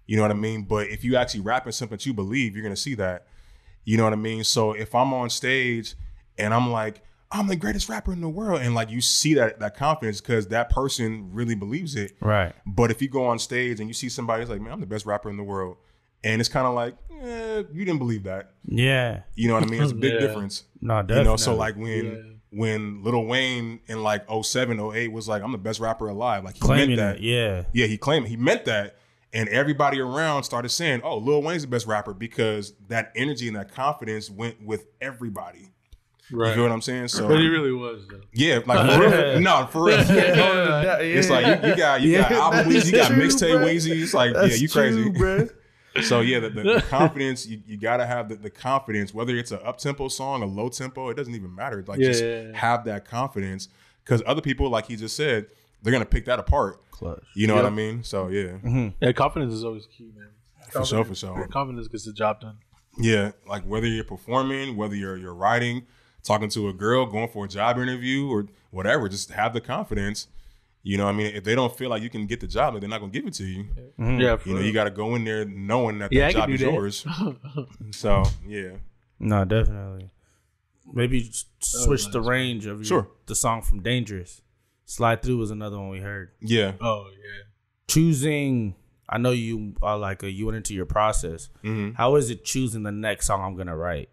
You know what I mean? But if you actually rapping something that you believe, you're gonna see that. You know what I mean? So if I'm on stage and I'm like, I'm the greatest rapper in the world, and like you see that that confidence because that person really believes it. Right. But if you go on stage and you see somebody who's like, man, I'm the best rapper in the world, and it's kind of like, eh, you didn't believe that. Yeah. You know what I mean? It's a big Yeah. difference. No, definitely. You know, so like when when Lil Wayne in like 07, 08 was like, I'm the best rapper alive. Like he claiming meant that. that. Yeah. Yeah, he claimed he meant that. And everybody around started saying, Oh, Lil Wayne's the best rapper because that energy and that confidence went with everybody. You Right. feel what I'm saying? So But he really was though. yeah, like for real. No, for real. Yeah, It's like you, you got you got Yeah, album that you got mixtape bro. It's like, That's yeah, you crazy. true, bro. So yeah, the, the, the confidence you, you gotta have the, the confidence, whether it's an up tempo song, a low tempo, it doesn't even matter. Like Yeah, just yeah, yeah. have that confidence because other people, like he just said, they're gonna pick that apart. Clutch. You know what I mean? So yeah, mm-hmm. Yeah, confidence is always key, man. for sure, for sure. Confidence gets the job done. Yeah, like whether you're performing, whether you're you're writing, talking to a girl, going for a job interview, or whatever, just have the confidence. You know, I mean, if they don't feel like you can get the job, they're not gonna give it to you. Yeah, for You know, you got to go in there knowing that Yeah, the job is that. yours. so yeah, No, definitely. Maybe just switch the range of your, Sure. the song from Dangerous. Slide Through was another one we heard. yeah, Oh yeah. Choosing, I know you are like a, you went into your process. Mhm. How is it choosing the next song I'm gonna write?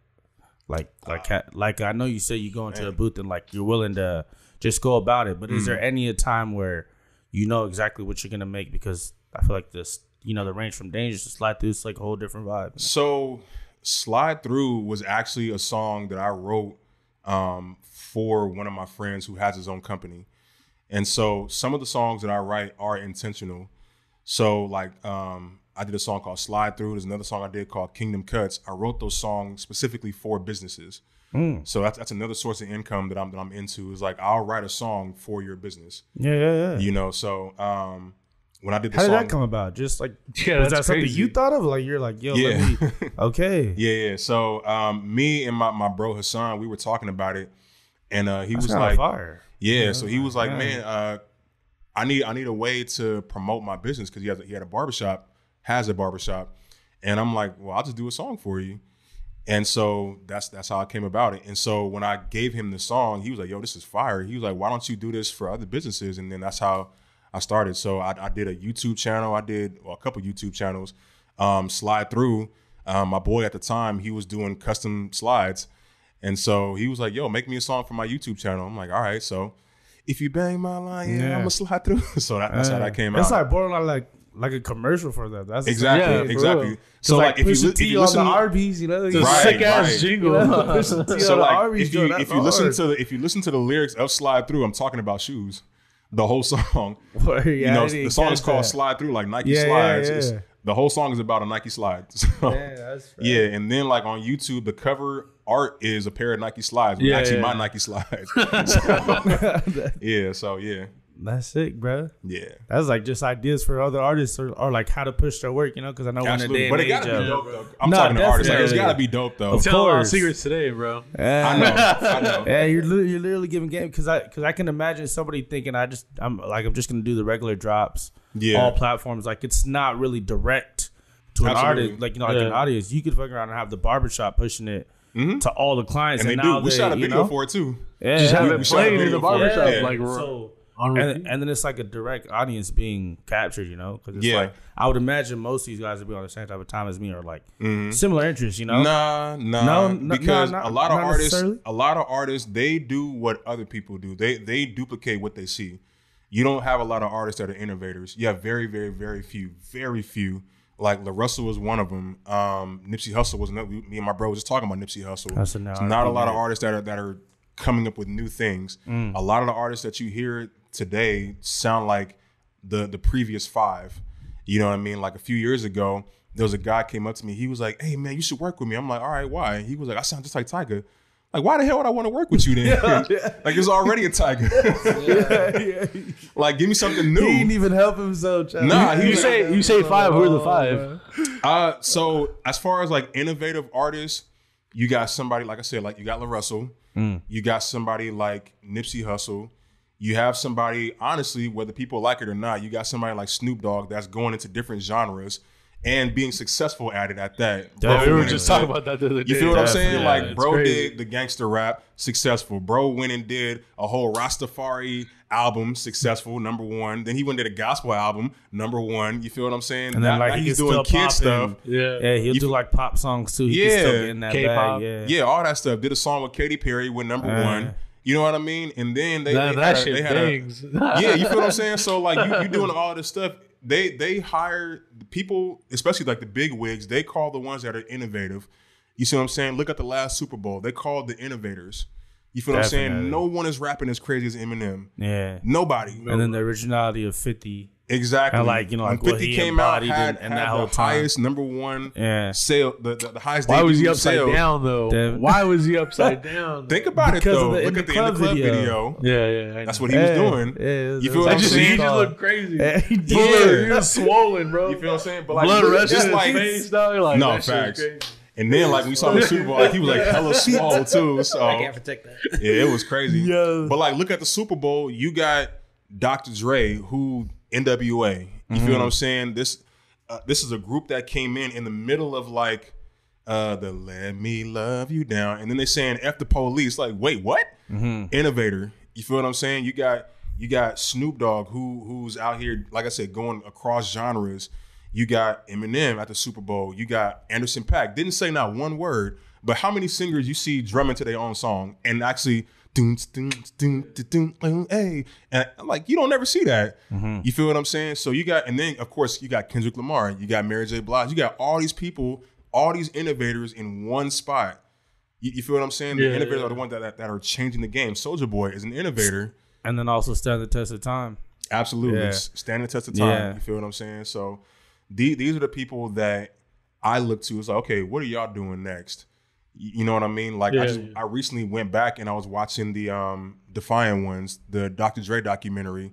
Like, like, ha- like I know you say you go into a booth and like you're willing to just go about it, but is there any a time where you know exactly what you're gonna make? Because I feel like this, you know, the range from Dangerous to Slide Through is like a whole different vibe. So Slide Through was actually a song that I wrote um, for one of my friends who has his own company. And so some of the songs that I write are intentional. So like um, I did a song called Slide Through. There's another song I did called Kingdom Cuts. I wrote those songs specifically for businesses. Mm. So that's that's another source of income that I'm that I'm into. Is like I'll write a song for your business. Yeah, yeah, yeah. You know, so um, when I did the How did song, that come about? Just like Yeah, was that that's something crazy. you thought of? Like you're like, yo, yeah, let me. Okay. yeah, yeah. So um, me and my my bro Hassan, we were talking about it, and uh, he That's was like, fire. Yeah, so he was like, Yeah. man, uh, I need I need a way to promote my business because he has a, he had a barbershop, has a barbershop, and I'm like, well, I'll just do a song for you, and so that's that's how I came about it. And so when I gave him the song, he was like, yo, this is fire. He was like, why don't you do this for other businesses? And then that's how I started. So I, I did a YouTube channel. I did well, a couple YouTube channels. Um, slide through. Um, my boy at the time, he was doing custom slides. And so he was like, yo, make me a song for my YouTube channel. I'm like, all right. So if you bang my line, yeah. I'm going to slide through. so that, that's how that came out. It's like borderline like like a commercial for them. That's exactly. Yeah, exactly. So like, like, if you, Pusha li- if T you on listen the to Arby's, you know, It's a Right, sick ass right. jingle. Pusha T so like Arby's if you joint, if that's you listen to the if you listen to the lyrics of Slide Through, I'm talking about shoes. The whole song. Word, yeah, you know, the song is called that. Slide Through, like Nike Yeah, yeah, slides. It's- yeah. the whole song is about a Nike slide. So, Yeah, that's right. Yeah, and then like on YouTube, the cover art is a pair of Nike slides. Yeah, actually, yeah. my Nike slides. So, yeah, so yeah, That's sick, bro. yeah, That's like just ideas for other artists or, or like how to push their work, you know? Because I know absolutely. in But the it day and gotta age be dope though. I'm No, talking to artists. Like, it's definitely. gotta be dope though. Of Tell a course. secrets today, bro. Yeah. I know, I know. Yeah, you're literally, you're literally giving game because I because I can imagine somebody thinking I just I'm like I'm just gonna do the regular drops, Yeah. all platforms. Like it's not really direct to an Absolutely. artist, like you know, like an audience. You could fuck around and have the barbershop pushing it mm-hmm. to all the clients, And and, they now do. We they, shot a you video know? for it too. Yeah, Just have yeah. it we playing in the for it. barbershop, Yeah. like So on and, and then it's like a direct audience being captured, you know? Because it's Yeah. like I would imagine most of these guys would be on the same type of time as me or like similar interests, you know? Nah, nah. No, no, because nah, not- a lot of artists, a lot of artists, they do what other people do. They they duplicate what they see. You don't have a lot of artists that are innovators. You have very, very, very few, very few. Like LaRussell was one of them. Um, Nipsey Hussle was another. Me and my bro was just talking about Nipsey Hussle. That's a now It's not a lot of artists that are that are coming up with new things. Mm. A lot of the artists that you hear today sound like the the previous five. You know what I mean? Like a few years ago, there was a guy came up to me. He was like, "Hey man, you should work with me." I'm like, "All right, why?" He was like, "I sound just like Tyga." Like, why the hell would I want to work with you then? like, it's already a Tyga. like, give me something new. He didn't even help himself. Chad. Nah, he you was say you say five. Who are the five? Uh, so as far as like innovative artists, you got somebody like I said, like you got LaRussell, you got somebody like Nipsey Hussle, you have somebody honestly, whether people like it or not, you got somebody like Snoop Dogg that's going into different genres and being successful at it at that. Bro we were just talking about that the other day. You feel what I'm saying? Definitely, like, bro crazy. did the gangster rap successful. Bro went and did a whole Rastafari album successful, number one. Then he went and did a gospel album, number one. You feel what I'm saying? And then Now- like now he he's doing kid pop stuff. Yeah. Yeah, he'll You do f- like pop songs too. He Yeah. can still get in that K-pop. bag. Yeah. Yeah, all that stuff. Did a song with Katy Perry with number Uh. one. You know what I mean? And then they, That, they that had a- shit they had a- bangs. yeah, you feel what I'm saying? So like you, you doing all this stuff. They they hire people, especially like the big wigs. They call the ones that are innovative. You see what I'm saying? Look at the last Super Bowl. They called the innovators. You feel what I'm saying? No one is rapping as crazy as Eminem. Yeah. Nobody. And then the originality of 50. Exactly. And, like, you know, when like, what 50 he came out, embodied had, in- in had that the whole time. highest number one Yeah. sale, the, the, the highest. Why was he upside sales. down though? Damn. Why was he upside down? Think about Because it of though. the Look at the in the Club club video. video. yeah, yeah. That's what he was Yeah, doing. yeah, you feel what I I'm just, saying? he just looked crazy. Yeah, he did. Yeah. He was swollen, bro. You feel what I'm saying? But like, Blood rushing just his like, face, dog. Like, No, that shit was facts. and then like we saw the Super Bowl, like he was like hella small too. So I can't protect that. yeah, it was crazy. Yeah. But like, look at the Super Bowl. You got Dr. Dre, who NWA. You feel what I'm saying? This uh, this is a group that came in in the middle of like uh the "Let Me Love You Down," and then they saying "F the police." Like, wait, what? Innovator. You feel what I'm saying? You got you got Snoop Dogg, who who's out here, like I said, going across genres. You got Eminem at the Super Bowl. You got Anderson .Paak. Didn't say not one word, but how many singers you see drumming to their own song and actually doom doom doom doom doom hey and I'm like you don't never see that. Mm-hmm. You feel what I'm saying? So you got and then of course you got Kendrick Lamar, you got Mary J. Blige, you got all these people, all these innovators in one spot. You, you feel what I'm saying? The innovators yeah. are the ones that, that, that are changing the game. Soulja Boy is an innovator. And then also stand the test of time. Absolutely. Yeah. Stand the test of time. Yeah. You feel what I'm saying? So the, these are the people that I look to. It's like, okay, what are y'all doing next? You know what I mean? Like I just yeah. I recently went back and I was watching the um Defiant ones, the Dr. Dre documentary,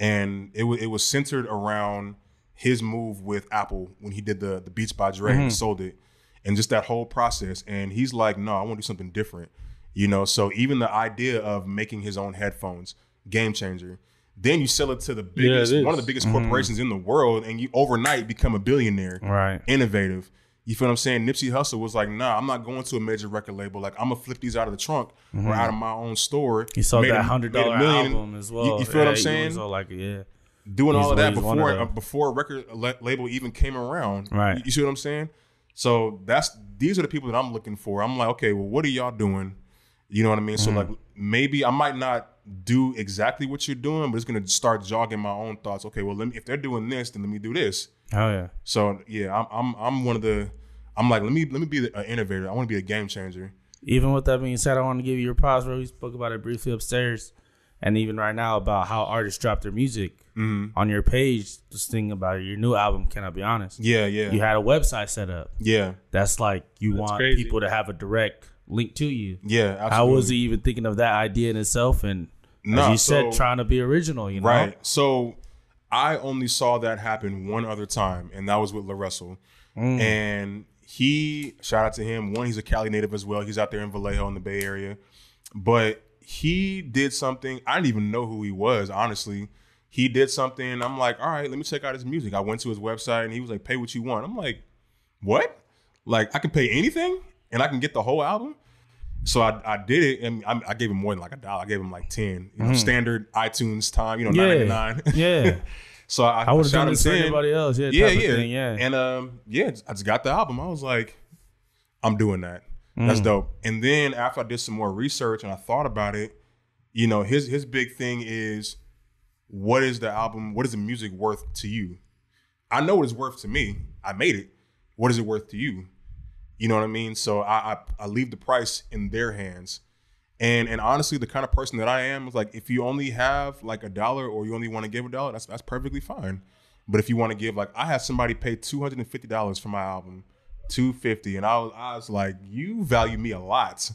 and it was it was centered around his move with Apple when he did the the Beats by Dre and sold it, and just that whole process. And he's like, no, I want to do something different. You know, so even the idea of making his own headphones, game changer. Then you sell it to the biggest, it one of the biggest corporations in the world, and you overnight become a billionaire Right. innovative. You feel what I'm saying? Nipsey Hussle was like, nah, I'm not going to a major record label. Like, I'm gonna flip these out of the trunk or out of my own store. He sold Made that a- hundred million- album as well. You, feel what I'm saying? all like, yeah. Doing all of that before of uh, before a record label even came around. Right. You, you see what I'm saying? So that's these are the people that I'm looking for. I'm like, okay, well, what are y'all doing? You know what I mean? So Mm-hmm. like maybe I might not do exactly what you're doing, but it's gonna start jogging my own thoughts. Okay, well, let me if they're doing this, then let me do this. Oh yeah. So yeah, I'm I'm I'm one of the I'm like let me let me be an innovator. I want to be a game changer. Even with that being said, I want to give you your pause, bro. We spoke about it briefly upstairs, and even right now about how artists drop their music Mm-hmm. on your page. Just thinking about it, your new album. Can I be honest? Yeah, yeah, You had a website set up. yeah, That's like you want crazy. people to have a direct link to you. yeah. Absolutely. How was he even thinking of that idea in itself? And as Nah, you said, trying to be original. You know, Right. So I only saw that happen one other time, and that was with LaRussell. Mm. And he, shout out to him. One, he's a Cali native as well. He's out there in Vallejo in the Bay Area. But he did something. I didn't even know who he was, honestly. He did something. I'm like, all right, let me check out his music. I went to his website and he was like, pay what you want. I'm like, what? Like, I can pay anything and I can get the whole album? So I, I did it, and I, I gave him more than like a dollar. I gave him like ten, you know, standard iTunes time, you know, nine yeah, ninety nine. yeah. so I, I would have done for 10. anybody else. Yeah, Yeah, yeah, thing, yeah. And um, yeah, I just got the album. I was like, I'm doing that. Mm. That's dope. And then after I did some more research and I thought about it, you know, his his big thing is, what is the album? What is the music worth to you? I know what it's worth to me. I made it. What is it worth to you? You know what I mean? So I I, I leave the price in their hands. And and honestly, the kind of person that I am is like, if you only have like a dollar or you only want to give a dollar, that's that's perfectly fine. But if you want to give, like, I had somebody pay two hundred and fifty dollars for my album, two fifty, and I was I was like, you value me a lot,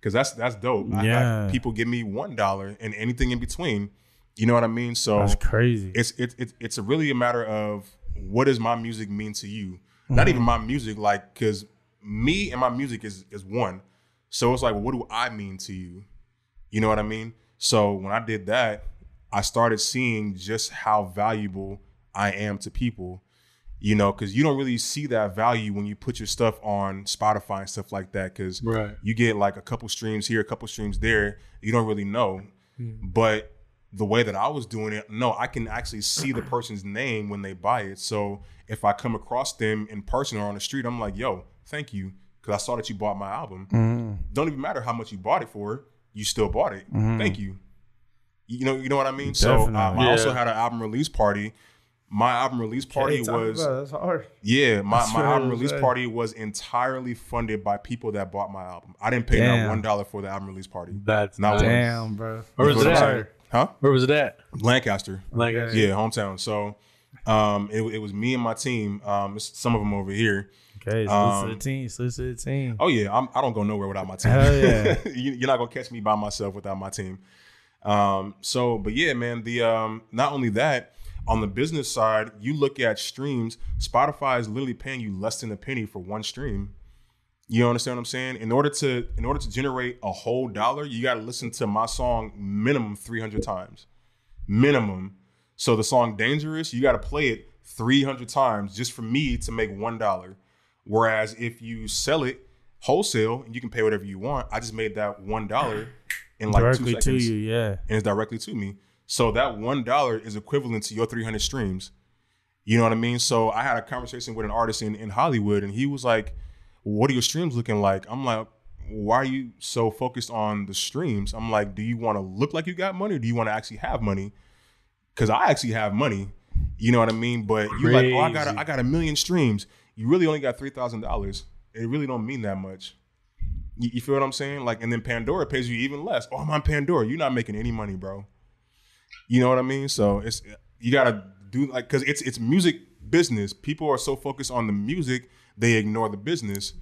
because that's that's dope. I Yeah. people give me one dollar and anything in between. You know what I mean? So That's crazy. it's it's it's it's a really a matter of what does my music mean to you? Not mm-hmm. even my music, like because me and my music is is one. So it's like, well, what do I mean to you? You know what I mean? So when I did that, I started seeing just how valuable I am to people. You know, because you don't really see that value when you put your stuff on Spotify and stuff like that. Because Right. you get like a couple streams here, a couple streams there. You don't really know. Hmm. But the way that I was doing it, no, I can actually see the person's name when they buy it. So if I come across them in person or on the street, I'm like, yo, thank you. Because I saw that you bought my album. Don't even matter how much you bought it for, you still bought it. Thank you. You know, you know what I mean? So I, Definitely. I also had an album release party. My album release party was. That's hard. yeah, my, That's my album release saying. party was entirely funded by people that bought my album. I didn't pay Damn. not one dollar for the album release party. That's Not nice. one. Damn, bro. Where was You it what I'm at? Huh? Where was it at? Lancaster. Like, Yeah, hometown. So um, it, it was me and my team. Um, some of them over here. Okay, salute Um, to the team. Salute to the team. Oh yeah, I'm, I don't go nowhere without my team. Hell yeah. you, you're not gonna catch me by myself without my team. Um, so, but yeah, man. The um, not only that, on the business side, you look at streams. Spotify is literally paying you less than a penny for one stream. You understand what I'm saying? In order to in order to generate a whole dollar, you got to listen to my song minimum 300 times, minimum. So the song "Dangerous," you got to play it 300 times just for me to make one dollar. Whereas if you sell it wholesale and you can pay whatever you want, I just made that one dollar in like two Directly to seconds, you, yeah. and it's directly to me. So that one dollar is equivalent to your 300 streams. You know what I mean? So I had a conversation with an artist in, in Hollywood, and he was like, "What are your streams looking like?" I'm like, "Why are you so focused on the streams?" I'm like, "Do you want to look like you got money, or do you want to actually have money?" Because I actually have money. You know what I mean? But you like, "Oh, I got a. I got a million streams." You really only got three thousand dollars. It really don't mean that much. You, you feel what I'm saying? Like, and then Pandora pays you even less. Oh, I'm on Pandora. You're not making any money, bro. You know what I mean? So it's you gotta do like because it's it's music business. People are so focused on the music they ignore the business.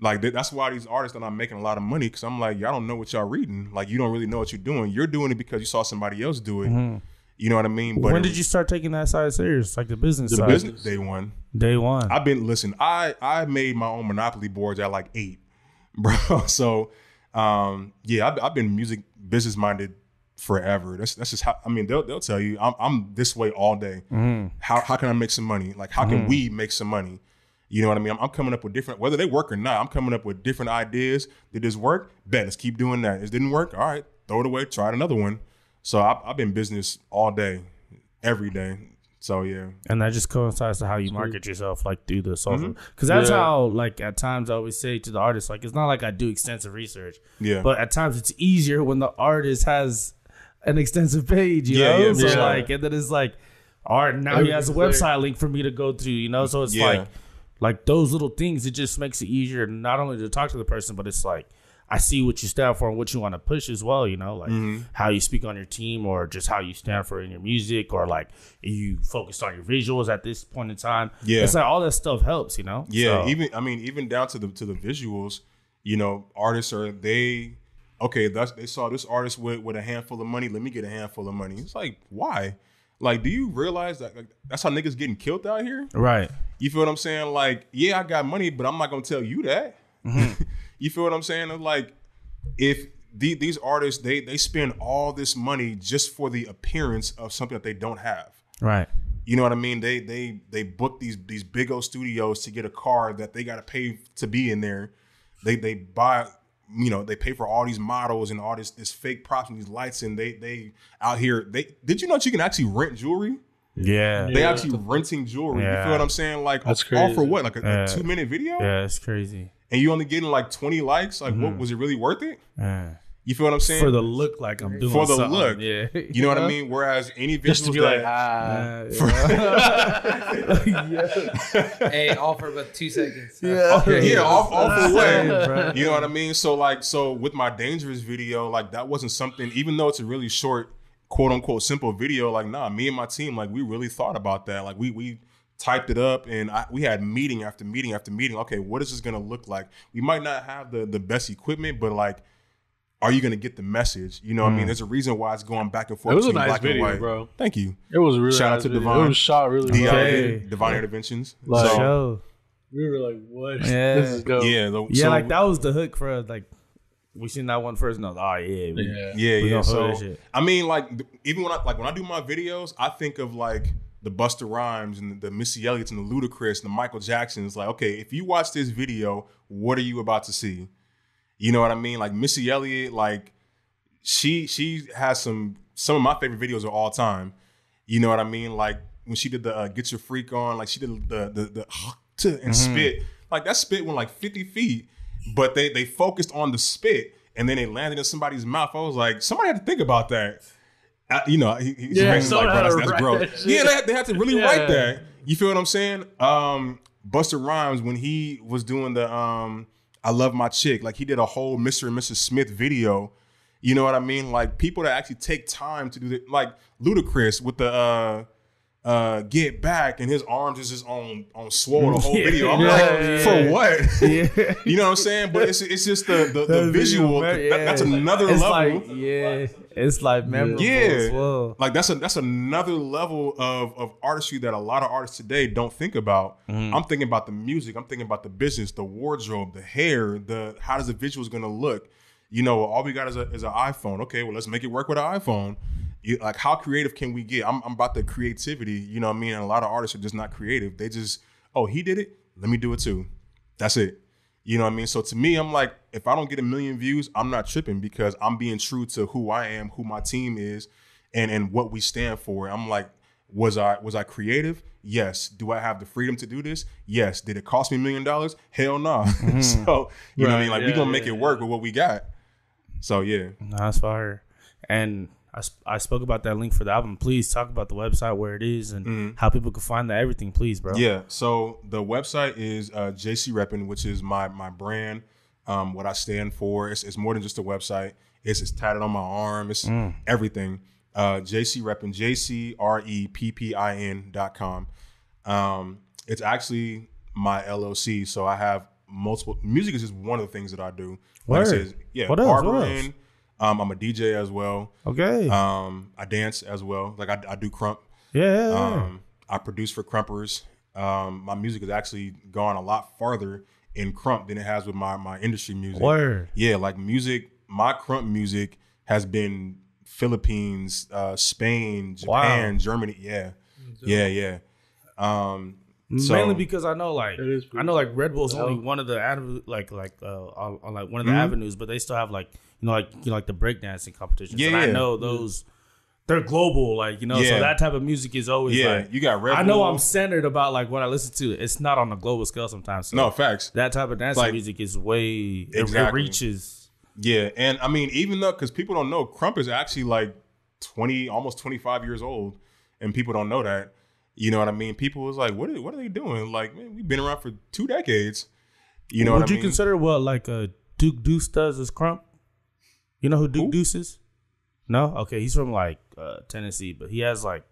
Like that- that's why these artists are not making a lot of money because I'm like y'all don't know what y'all reading. Like you don't really know what you're doing. You're doing it because you saw somebody else do it. Mm-hmm. You know what I mean? But when did you start taking that side serious, like the business the side? business day one? Day one. I've been listen. I I made my own Monopoly boards at like eight, bro. So, um, yeah, I've, I've been music business minded forever. That's that's just how. I mean, they'll they'll tell you I'm I'm this way all day. How how can I make some money? Like how can we make some money? You know what I mean? I'm, I'm coming up with different whether they work or not. I'm coming up with different ideas. Did this work? Bet let's keep doing that. It didn't work. All right, throw it away. Try another one. So I've, I've been business all day, every day. So yeah, and that just coincides to how you market yourself, like through the social. Mm-hmm. Because that's Yeah. how, like, at times I always say to the artist, like, it's not like I do extensive research, yeah. but at times it's easier when the artist has an extensive page, you Yeah, know. yeah, so yeah. like, and then it's like, all right, now he has a website link for me to go through, you know. So it's Yeah. like, like those little things, it just makes it easier not only to talk to the person, but it's like. I see what you stand for and what you want to push as well, you know, like Mm-hmm. how you speak on your team or just how you stand for in your music or like you focused on your visuals at this point in time. Yeah. It's like all that stuff helps, you know? Yeah, So- even I mean, even down to the to the visuals, you know, artists are they okay, that's they saw this artist with with a handful of money, let me get a handful of money. It's like, why? Like, do you realize that like, that's how niggas getting killed out here? Right. You feel what I'm saying? Like, yeah, I got money, but I'm not gonna tell you that. you feel what I'm saying? It's Like, if the, these artists they they spend all this money just for the appearance of something that they don't have. Right. You know what I mean? They they they book these these big old studios to get a car that they got to pay to be in there. They they buy you know they pay for all these models and all this this fake props and these lights and they they out here they did you know that you can actually rent jewelry? Yeah. They Yeah. actually renting jewelry. You feel what I'm saying? Like That's all for what? Like a, Yeah. two minute video? Yeah, it's crazy. And you only getting like 20 likes? Like what was it really worth it? Yeah. You feel what I'm saying? For the look like I'm doing For the something. look. Yeah. you know what I mean? Whereas any visuals Just to be that, like, ah. hey, all for about two seconds. Yeah. yeah, off, off the way. You know what I mean? So like, so with my dangerous video, like that wasn't something. Even though it's a really short, quote unquote, simple video, like nah, me and my team, like we really thought about that. Like we we typed it up and I, we had meeting after meeting after meeting. Okay, what is this gonna look like? We might not have the the best equipment, but like. Are you gonna get the message? You know what I mean? Mm. There's a reason why it's going back and forth. It was a nice black video, bro. Thank you. It was really Shout out to video. Divine. It was shot really DI, well. Okay. Divine Interventions. Like- so, Show. We were like, what? Yeah. This is dope. yeah, the, Yeah, so- like that was the hook for us. Like we seen that one first and I was, oh yeah. we- Yeah. Yeah, We yeah. So hold that shit. I mean, like even when I like when I do my videos, I think of like the Busta Rhymes and the, Missy Elliott's and the Ludacris and the Michael Jacksons. Like, okay, if you watch this video, what are you about to see? You know what I mean? Like Missy Elliott, like she she has some some of my favorite videos of all time. You know what I mean? Like when she did the uh, "Get Your Freak On," like she did the the the, the and spit. Like that spit went like fifty feet, but they they focused on the spit and then it landed in somebody's mouth. I was like, somebody had to think about that. Uh, you know, he, he's Yeah, like, bro, that's, that's gross. that. Yeah, they, had- they had to really Yeah. write that. You feel what I'm saying? Um, Busta Rhymes when he was doing the um, "I Love My Chick," like he did a whole Mr. and Mrs. Smith video. You know what I mean? Like people that actually take time to do the like Ludacris with the uh uh get back and his arms is just on on swole the whole Yeah. video. I'm Yeah, like, yeah. for what? Yeah. You know what I'm saying? But it's it's just the the, the visual. man, that- that's another it's level. Like, yeah, it's like memorable Yeah. as well. Like that's a that's another level of of artistry that a lot of artists today don't think about. I'm thinking about the music. I'm thinking about the business, the wardrobe, the hair, the how does the visuals gonna look. You know, all we got is a is an iPhone. Okay, well let's make it work with an iPhone. You, like how creative can we get? I'm, I'm about the creativity. You know what I mean? And a lot of artists are just not creative. They just oh he did it. Let me do it too. That's it. You know what I mean? So to me, I'm like, if I don't get a million views, I'm not tripping because I'm being true to who I am, who my team is, and and what we stand for. I'm like, was I was I creative? Yes. Do I have the freedom to do this? Yes. Did it cost me a million dollars? Hell no. Mm-hmm. so you know what I mean? Right, Like we yeah, gonna make yeah, it work with what we got. So yeah. No, That's fire. And I, sp- I spoke about that link for the album. Please talk about the website, where it is, and how people can find that everything. Please, bro. Yeah. So the website is uh, JC Reppin, which is my my brand. um, what I stand for. It's, it's more than just a website. It's, it's tatted on my arm. It's everything. Uh, JC Reppin, J C R E P P I N dot com. Um, it's actually my LLC. So I have multiple. Music is just one of the things that I do. Like I said, yeah, What else? What barbering. Um, I'm a DJ as well. Okay. Um, I dance as well. Like I, I do krump. yeah. yeah, yeah. Um, I produce for Krumpers. Um, my music has actually gone a lot farther in Krump than it has with my my industry music. Word. Yeah, like music. My Krump music has been Philippines, uh, Spain, Japan, Wow. Germany. Yeah, yeah, yeah. Um, so- Mainly because I know like That is pretty I know like Red Bull's only one of the like like uh on, on like one of the Mhm. avenues, but they still have like you know like you know like the breakdancing competitions. Yeah, and I yeah. know those they're global, like you know. Yeah. So that type of music is always yeah, like you got Red I know Bull. I'm centered about like what I listen to. It's not on a global scale sometimes. So no facts. that type of dancing Like- music is way it- it, Exactly. reaches. Yeah, and I mean, even though because people don't know, Krump is actually like twenty, almost twenty five years old, and people don't know that. You know what I mean? People was like, "What? Are, what are they doing?" Like, man, we've been around for two decades. You know Would what I you mean? consider what like uh, Duke Deuce does as Krump? You know who Duke Who? Deuce is? No, okay, he's from like uh, Tennessee, but he has like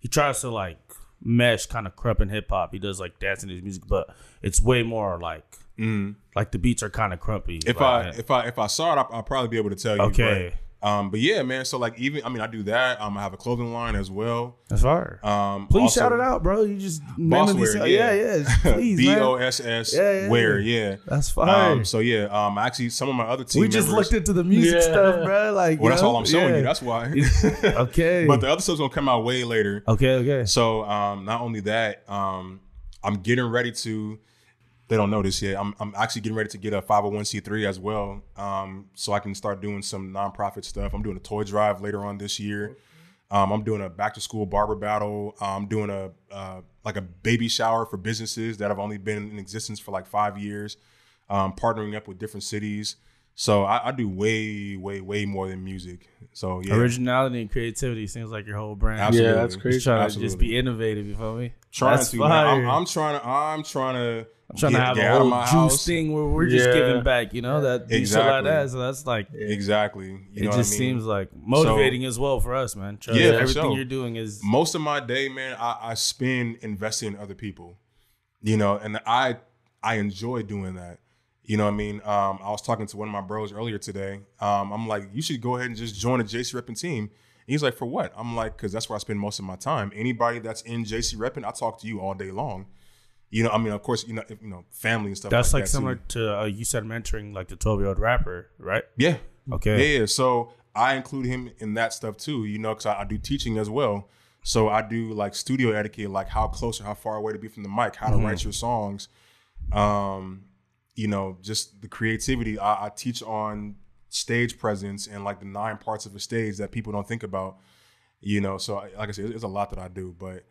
he tries to like mesh kind of Krump and hip hop. He does like dancing his music, but it's way more like Mm. like the beats are kind of crumpy. If like, I if I if I saw it, I'll, I'll probably be able to tell you. Okay. But, um, but yeah, man. So like, even I mean, I do that. Um, I have a clothing line as well. that's fire. Um, Please also- shout it out, bro. You just naming these- Bosswear, yeah, yeah. yeah. Please, B man. O S S Yeah, yeah, wear, yeah. yeah. That's fire. Um, so yeah, um, actually, some of my other team we just members- looked into the music Yeah. stuff, bro. Like, Well, that's yo, all I'm showing yeah. you. That's why. okay. but the other stuff's gonna come out way later. okay, okay. So um, not only that, um, I'm getting ready to. They don't know this yet. I'm, I'm actually getting ready to get a 501c3 as well, um, so I can start doing some nonprofit stuff. I'm doing a toy drive later on this year. Um, I'm doing a back to school barber battle. I'm doing a uh, like a baby shower for businesses that have only been in existence for like five years. Um, partnering up with different cities. So I, I do way, way, way more than music. So yeah, Originality and creativity seems like your whole brand. Absolutely. Yeah, that's crazy. Just trying to just be innovative. You feel me? trying That's to. Man. I'm, fire. I'm trying to. I'm trying to. I'm trying get, to have a whole juice house. thing where we're just Yeah. giving back. You know that said like that. So that's like Exactly. You it know just what I mean? seems like motivating as well for us, man. Yeah, everything sure. you're doing is most of my day, man, I, I spend investing in other people. You know, and I I enjoy doing that. You know what I mean? Um, I was talking to one of my bros earlier today. Um, I'm like, you should go ahead and just join a JC Reppin team. And he's like, for what? I'm like, because that's where I spend most of my time. Anybody that's in JC Reppin, I talk to you all day long. You know, I mean, of course, you know, you know, family and stuff. that's like, like that similar too. to uh, you said mentoring like the 12 year old rapper, right? Yeah, Okay. Yeah, yeah. So I include him in that stuff too, you know, because I, I do teaching as well. So I do like studio etiquette, like how close or how far away to be from the mic, how to write your songs. Um, you know, just the creativity. I, I teach on stage presence and like the nine parts of a stage that people don't think about. You know, so I- like I said, it's a lot that I do, but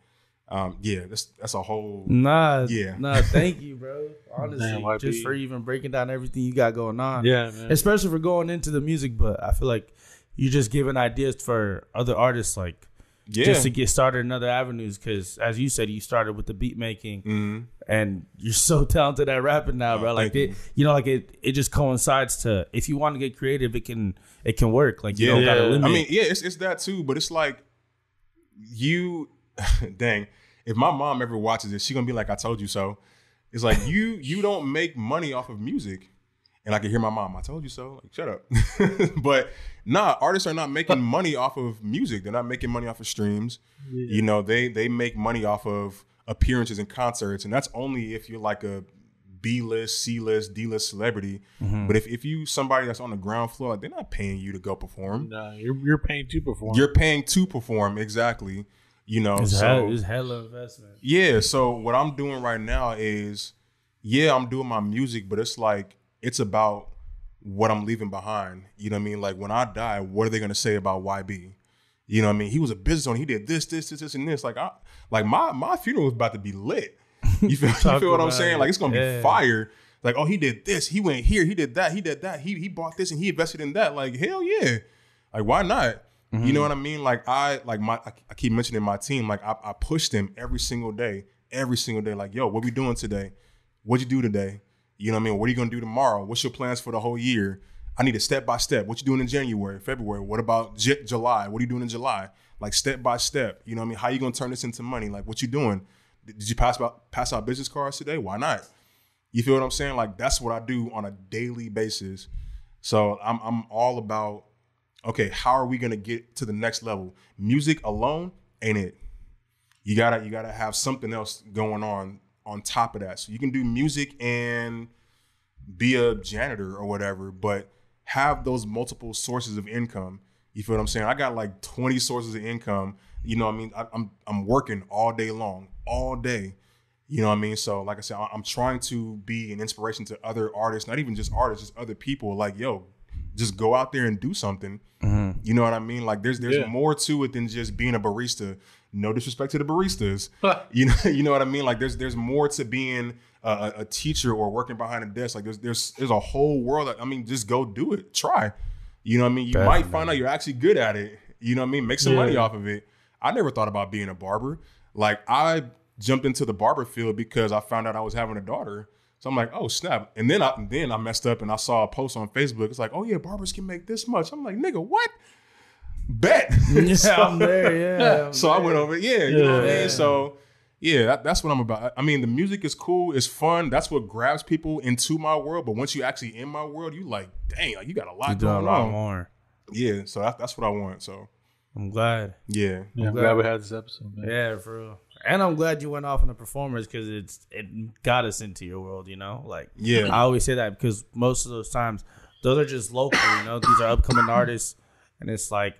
um, yeah, that's that's a whole. Nah, Yeah. Nah, thank you, bro. Honestly, Damn, just for even breaking down everything you got going on. Yeah, man. especially for going into the music. But I feel like you're just giving ideas for other artists, like Yeah, just to get started in other avenues. Because as you said, you started with the beat making, Mhm. and you're so talented at rapping now, Oh, bro. Like it, you know, like it, it just coincides to if you want to get creative, it can, it can work. Like you Yeah. don't got Yeah. to limit. I mean, yeah, it's it's that too, but it's like you dang, if my mom ever watches this, she gonna be like, I told you so. It's like you you don't make money off of music. And I can hear my mom, I told you so. Like, shut up. but nah, artists are not making money off of music. They're not making money off of streams. You know, they they make money off of appearances and concerts. And that's only if you're like a B list, C list, D list celebrity. Mm-hmm. But if, if you somebody that's on the ground floor, they're not paying you to go perform. Nah, you're you're paying to perform. You're paying to perform, exactly. You know, it's, so hell, it's hella investment. yeah. So what I'm doing right now is, yeah, I'm doing my music, but it's like it's about what I'm leaving behind. You know what I mean? Like when I die, what are they gonna say about YB? You know what I mean? He was a business owner. He did this, this, this, this, and this. Like I, like my my funeral was about to be lit. You feel, you feel what I'm saying? it. Like it's gonna Yeah. be fire. Like oh, he did this. He went here. He did that. He did that. He he bought this and he invested in that. Like hell yeah. Like why not? You Mm-hmm. know what I mean? Like I like my I, keep mentioning my team. Like I, I push them every single day, every single day. Like yo, what we doing today? What'd you do today? You know what I mean? What are you gonna do tomorrow? What's your plans for the whole year? I need a step by step. What you doing in January, February? What about J- July? What are you doing in July? Like step by step. You know what I mean? How you gonna turn this into money? Like what you doing? Did you pass out pass out business cards today? Why not? You feel what I'm saying? Like that's what I do on a daily basis. So I'm I'm all about okay, how are we gonna get to the next level? Music alone ain't it. You gotta you gotta have something else going on on top of that. So you can do music and be a janitor or whatever, but have those multiple sources of income. You feel what I'm saying? I got like 20 sources of income. You know what I mean? I, I'm I'm working all day long, all day. You know what I mean? So like I said, I'm trying to be an inspiration to other artists, not even just artists, just other people. Like, yo, just go out there and do something. Mm-hmm. You know what I mean? Like there's there's Yeah. more to it than just being a barista. No disrespect to the baristas. you know you know what I mean? Like there's there's more to being a, a- a teacher or working behind a desk. Like there's there's there's a whole world. That, I mean, just go do it. Try. You know what I mean? You might find out you're actually good at it. You know what I mean? Make some Yeah. money off of it. I never thought about being a barber. Like I jumped into the barber field because I found out I was having a daughter. So I'm like, oh snap! And then I then I messed up and I saw a post on Facebook. It's like, oh yeah, barbers can make this much. I'm like, nigga, what? Bet. Yeah, So- I'm there. Yeah. I'm so I went over, yeah, you know what I mean? So yeah, that, that's what I'm about. I mean, the music is cool, it's fun. That's what grabs people into my world. But once you actually in my world, you like, dang, like you got a lot You're doing a going lot on. more. Yeah, so that, that's what I want. So I'm glad. yeah, Yeah, I'm glad- glad we had this episode, man. Yeah, for real. And I'm glad you went off on the performers because it's it got us into your world. You know, like Yeah. I always say that because most of those times those are just local. You know, these are upcoming artists, and it's like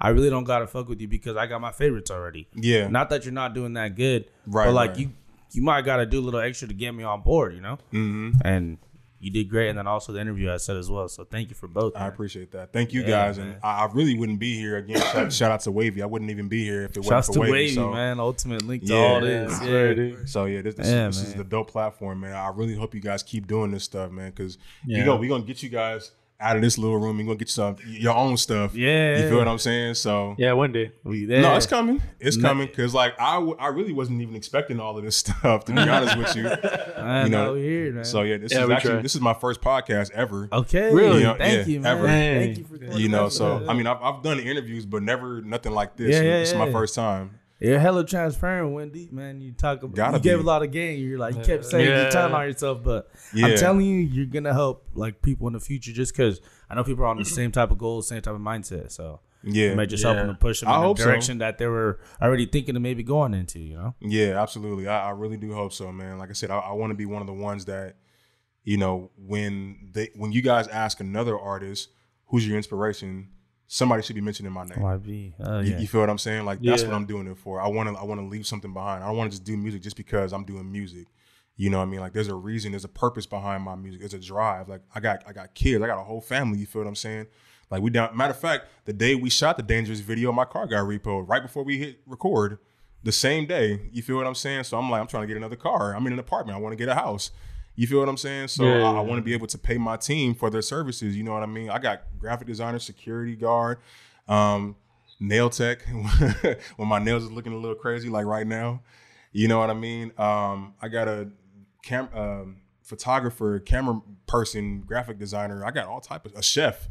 I really don't gotta fuck with you because I got my favorites already. yeah, Not that you're not doing that good, Right, But like right. you, you might gotta do a little extra to get me on board. You know, Mm-hmm. and you did great. And then also the interview I said as well. So thank you for both. I appreciate that. Thank you Yeah, guys, man. and I, I really wouldn't be here again. Shout, shout out to Wavy. I wouldn't even be here if it Shouts wasn't to for Wavy. Wavy, so. man. Ultimate link to Yeah. all this. Yeah, Yeah. So yeah, this, this, Yeah, this is the dope platform, man. I really hope you guys keep doing this stuff, man. Because Yeah. you know we're gonna get you guys out of this little room. We're gonna get you some your own stuff. Yeah. you feel what I'm saying? So Yeah, one day. we there. no, it's coming. It's No. coming because like I, w- I really wasn't even expecting all of this stuff to be honest with you. I you know, know, we here, man. So yeah, this Yeah, is actually try. this is my first podcast ever. Okay. Really? Yeah, Thank yeah, you, man. ever. Thank you for You know, so I mean, I've, I've done interviews, but never nothing like this. Yeah, yeah, this is my first time. You're hella transparent, Wendy. Man, you talk about Gotta you gave be. a lot of game. You're like you kept saying Yeah. you're telling on yourself, but Yeah. I'm telling you, you're gonna help like people in the future just because I know people are on the same type of goals, same type of mindset. So Yeah, you might just Yeah. help them to push them I in the hope so. direction that they were already thinking of maybe going into. You know. Yeah, absolutely. I, I really do hope so, man. Like I said, I, I want to be one of the ones that, you know, when they when you guys ask another artist who's your inspiration, somebody should be mentioning my name. Might be. Oh You, yeah. you feel what I'm saying? Like that's Yeah. what I'm doing it for. I want to I want to leave something behind. I don't want to just do music just because I'm doing music. You know what I mean? Like there's a reason, there's a purpose behind my music. There's a drive. Like I got I got kids, I got a whole family. You feel what I'm saying? Like we down. Matter of fact, the day we shot the dangerous video, my car got repoed right before we hit record. The same day, you feel what I'm saying? So I'm like, I'm trying to get another car. I'm in an apartment. I want to get a house. You feel what I'm saying? So Yeah, I, I want to be able to pay my team for their services. You know what I mean? I got graphic designer, security guard, um, nail tech when my nails is looking a little crazy, like right now. You know what I mean? Um, I got a cam um, photographer, camera person, graphic designer. I got all type of a chef.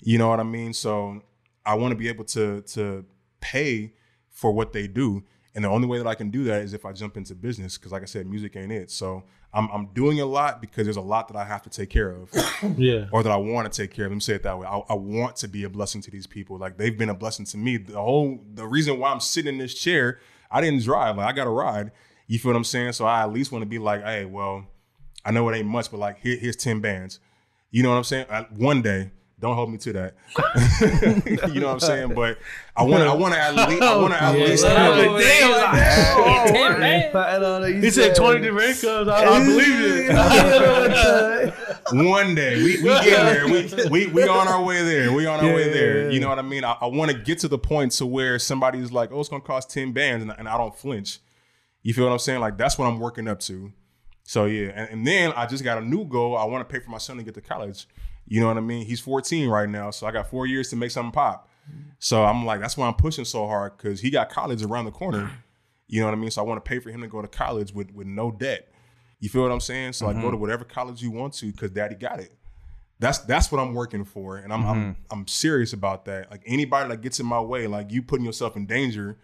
You know what I mean? So I want to be able to to pay for what they do. And the only way that I can do that is if I jump into business, because like I said, music ain't it. So I'm I'm doing a lot because there's a lot that I have to take care of Yeah. or that I want to take care of. Let me say it that way. I, I want to be a blessing to these people. Like they've been a blessing to me. The whole the reason why I'm sitting in this chair, I didn't drive. Like I got a ride. You feel what I'm saying? So I at least want to be like, hey, well, I know it ain't much, but like here, here's ten bands. You know what I'm saying? I, one day. Don't hold me to that. you know what I'm saying? But I want I want to at least I want to at least have it. He said 20 different incomes. I, I believe it. One day we we get there. We, we we on our way there. We on our way there. You know what I mean? I, I want to get to the point to where somebody's like, "Oh, it's gonna cost ten bands," and, and I don't flinch. You feel what I'm saying? Like that's what I'm working up to. So yeah, and, and then I just got a new goal. I want to pay for my son to get to college. You know what I mean? He's 14 right now, so I got four years to make something pop. So I'm like, that's why I'm pushing so hard because he got college around the corner. You know what I mean? So I want to pay for him to go to college with with no debt. You feel what I'm saying? So I go to mm-hmm. whatever college you want to because daddy got it. That's that's what I'm working for. And I'm I'm mm-hmm. I'm serious about that. Like anybody that gets in my way, like you putting yourself in danger,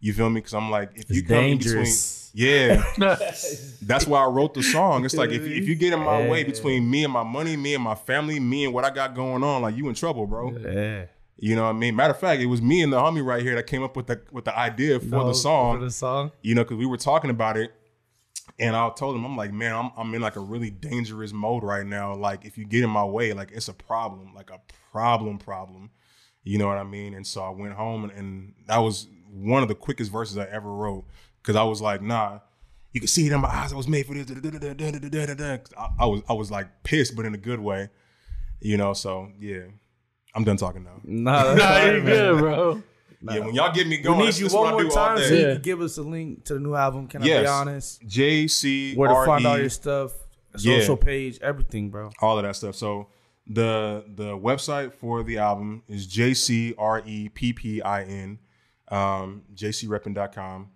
you feel me? Because I'm like, if you come dangerous. in between Yeah. That's why I wrote the song. It's like if you, if you get in my way between me and my money, me and my family, me and what I got going on, like you in trouble, bro. Yeah. You know what I mean? Matter of fact, it was me and the homie right here that came up with the with the idea for the song. For the song. you know, because we were talking about it, and I told him, I'm like, man, I'm I'm in like a really dangerous mode right now. Like, if you get in my way, like it's a problem, like a problem, problem. You know what I mean? And so I went home, and, and that was one of the quickest verses I ever wrote because I was like, nah. You can see it in my eyes. I was made for this. I, I was I was like pissed, but in a good way. You know, so yeah. I'm done talking now. Nah, that's Nah, you're good, bro. Yeah, when y'all get me We going, need you one what I more do all time so day. you Yeah. can give us a link to the new album. Can I Yes. be honest? J C Where to find all your stuff, Yeah. social page, everything, bro. all of that stuff. So the the website for the album is J C R E P P I N, um, jcreppin.com.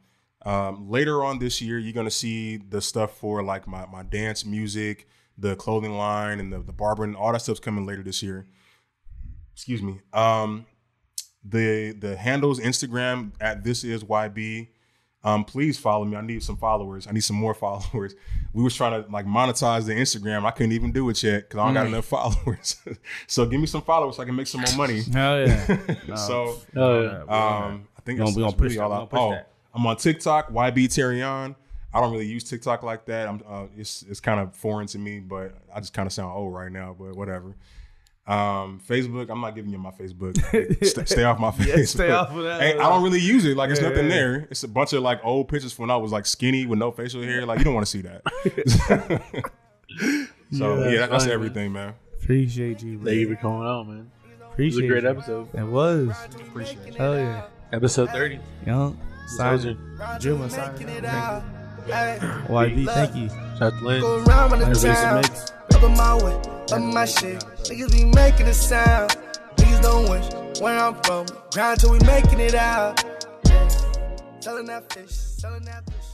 Um, later on this year, you're gonna see the stuff for like my my dance music, the clothing line, and the the barbering. All that stuff's coming later this year. Excuse me. Um, the the handles Instagram at this is YB. Um, please follow me. I need some followers. I need some more followers. We was trying to like monetize the Instagram. I couldn't even do it yet because I don't Mm. got enough followers. so give me some followers so I can make some more money. Hell yeah. so Oh, yeah. um, I think We gonna- that's, we gonna that's push really all We I. Oh, that. I'm on TikTok, YB Terrion. I don't really use TikTok like that. I'm uh, it's it's kind of foreign to me, but I just kind of sound old right now. But whatever. Um, Facebook, I'm not giving you my Facebook. stay, stay off my Facebook. Yeah, stay off of that. Hey, I don't really use it. Like, it's Yeah, nothing yeah. there. It's a bunch of like old pictures from when I was like skinny with no facial hair. Like, you don't want to see that. so Yeah, yeah, that- that's fine, man. everything, man. Appreciate you, Thank you for coming on, man. It was Appreciate a great you. episode. It was. Appreciate it. Hell yeah. Episode 30. Young. Soldier. Simon. Juma. Making Simon. YB, thank you. Shout out to Lynn. go around with the Everybody's a town. mix. Up in my way, up my shit. Niggas be making a sound. Niggas don't wish where I'm from. Grind till we making it out. Selling that fish, selling that fish.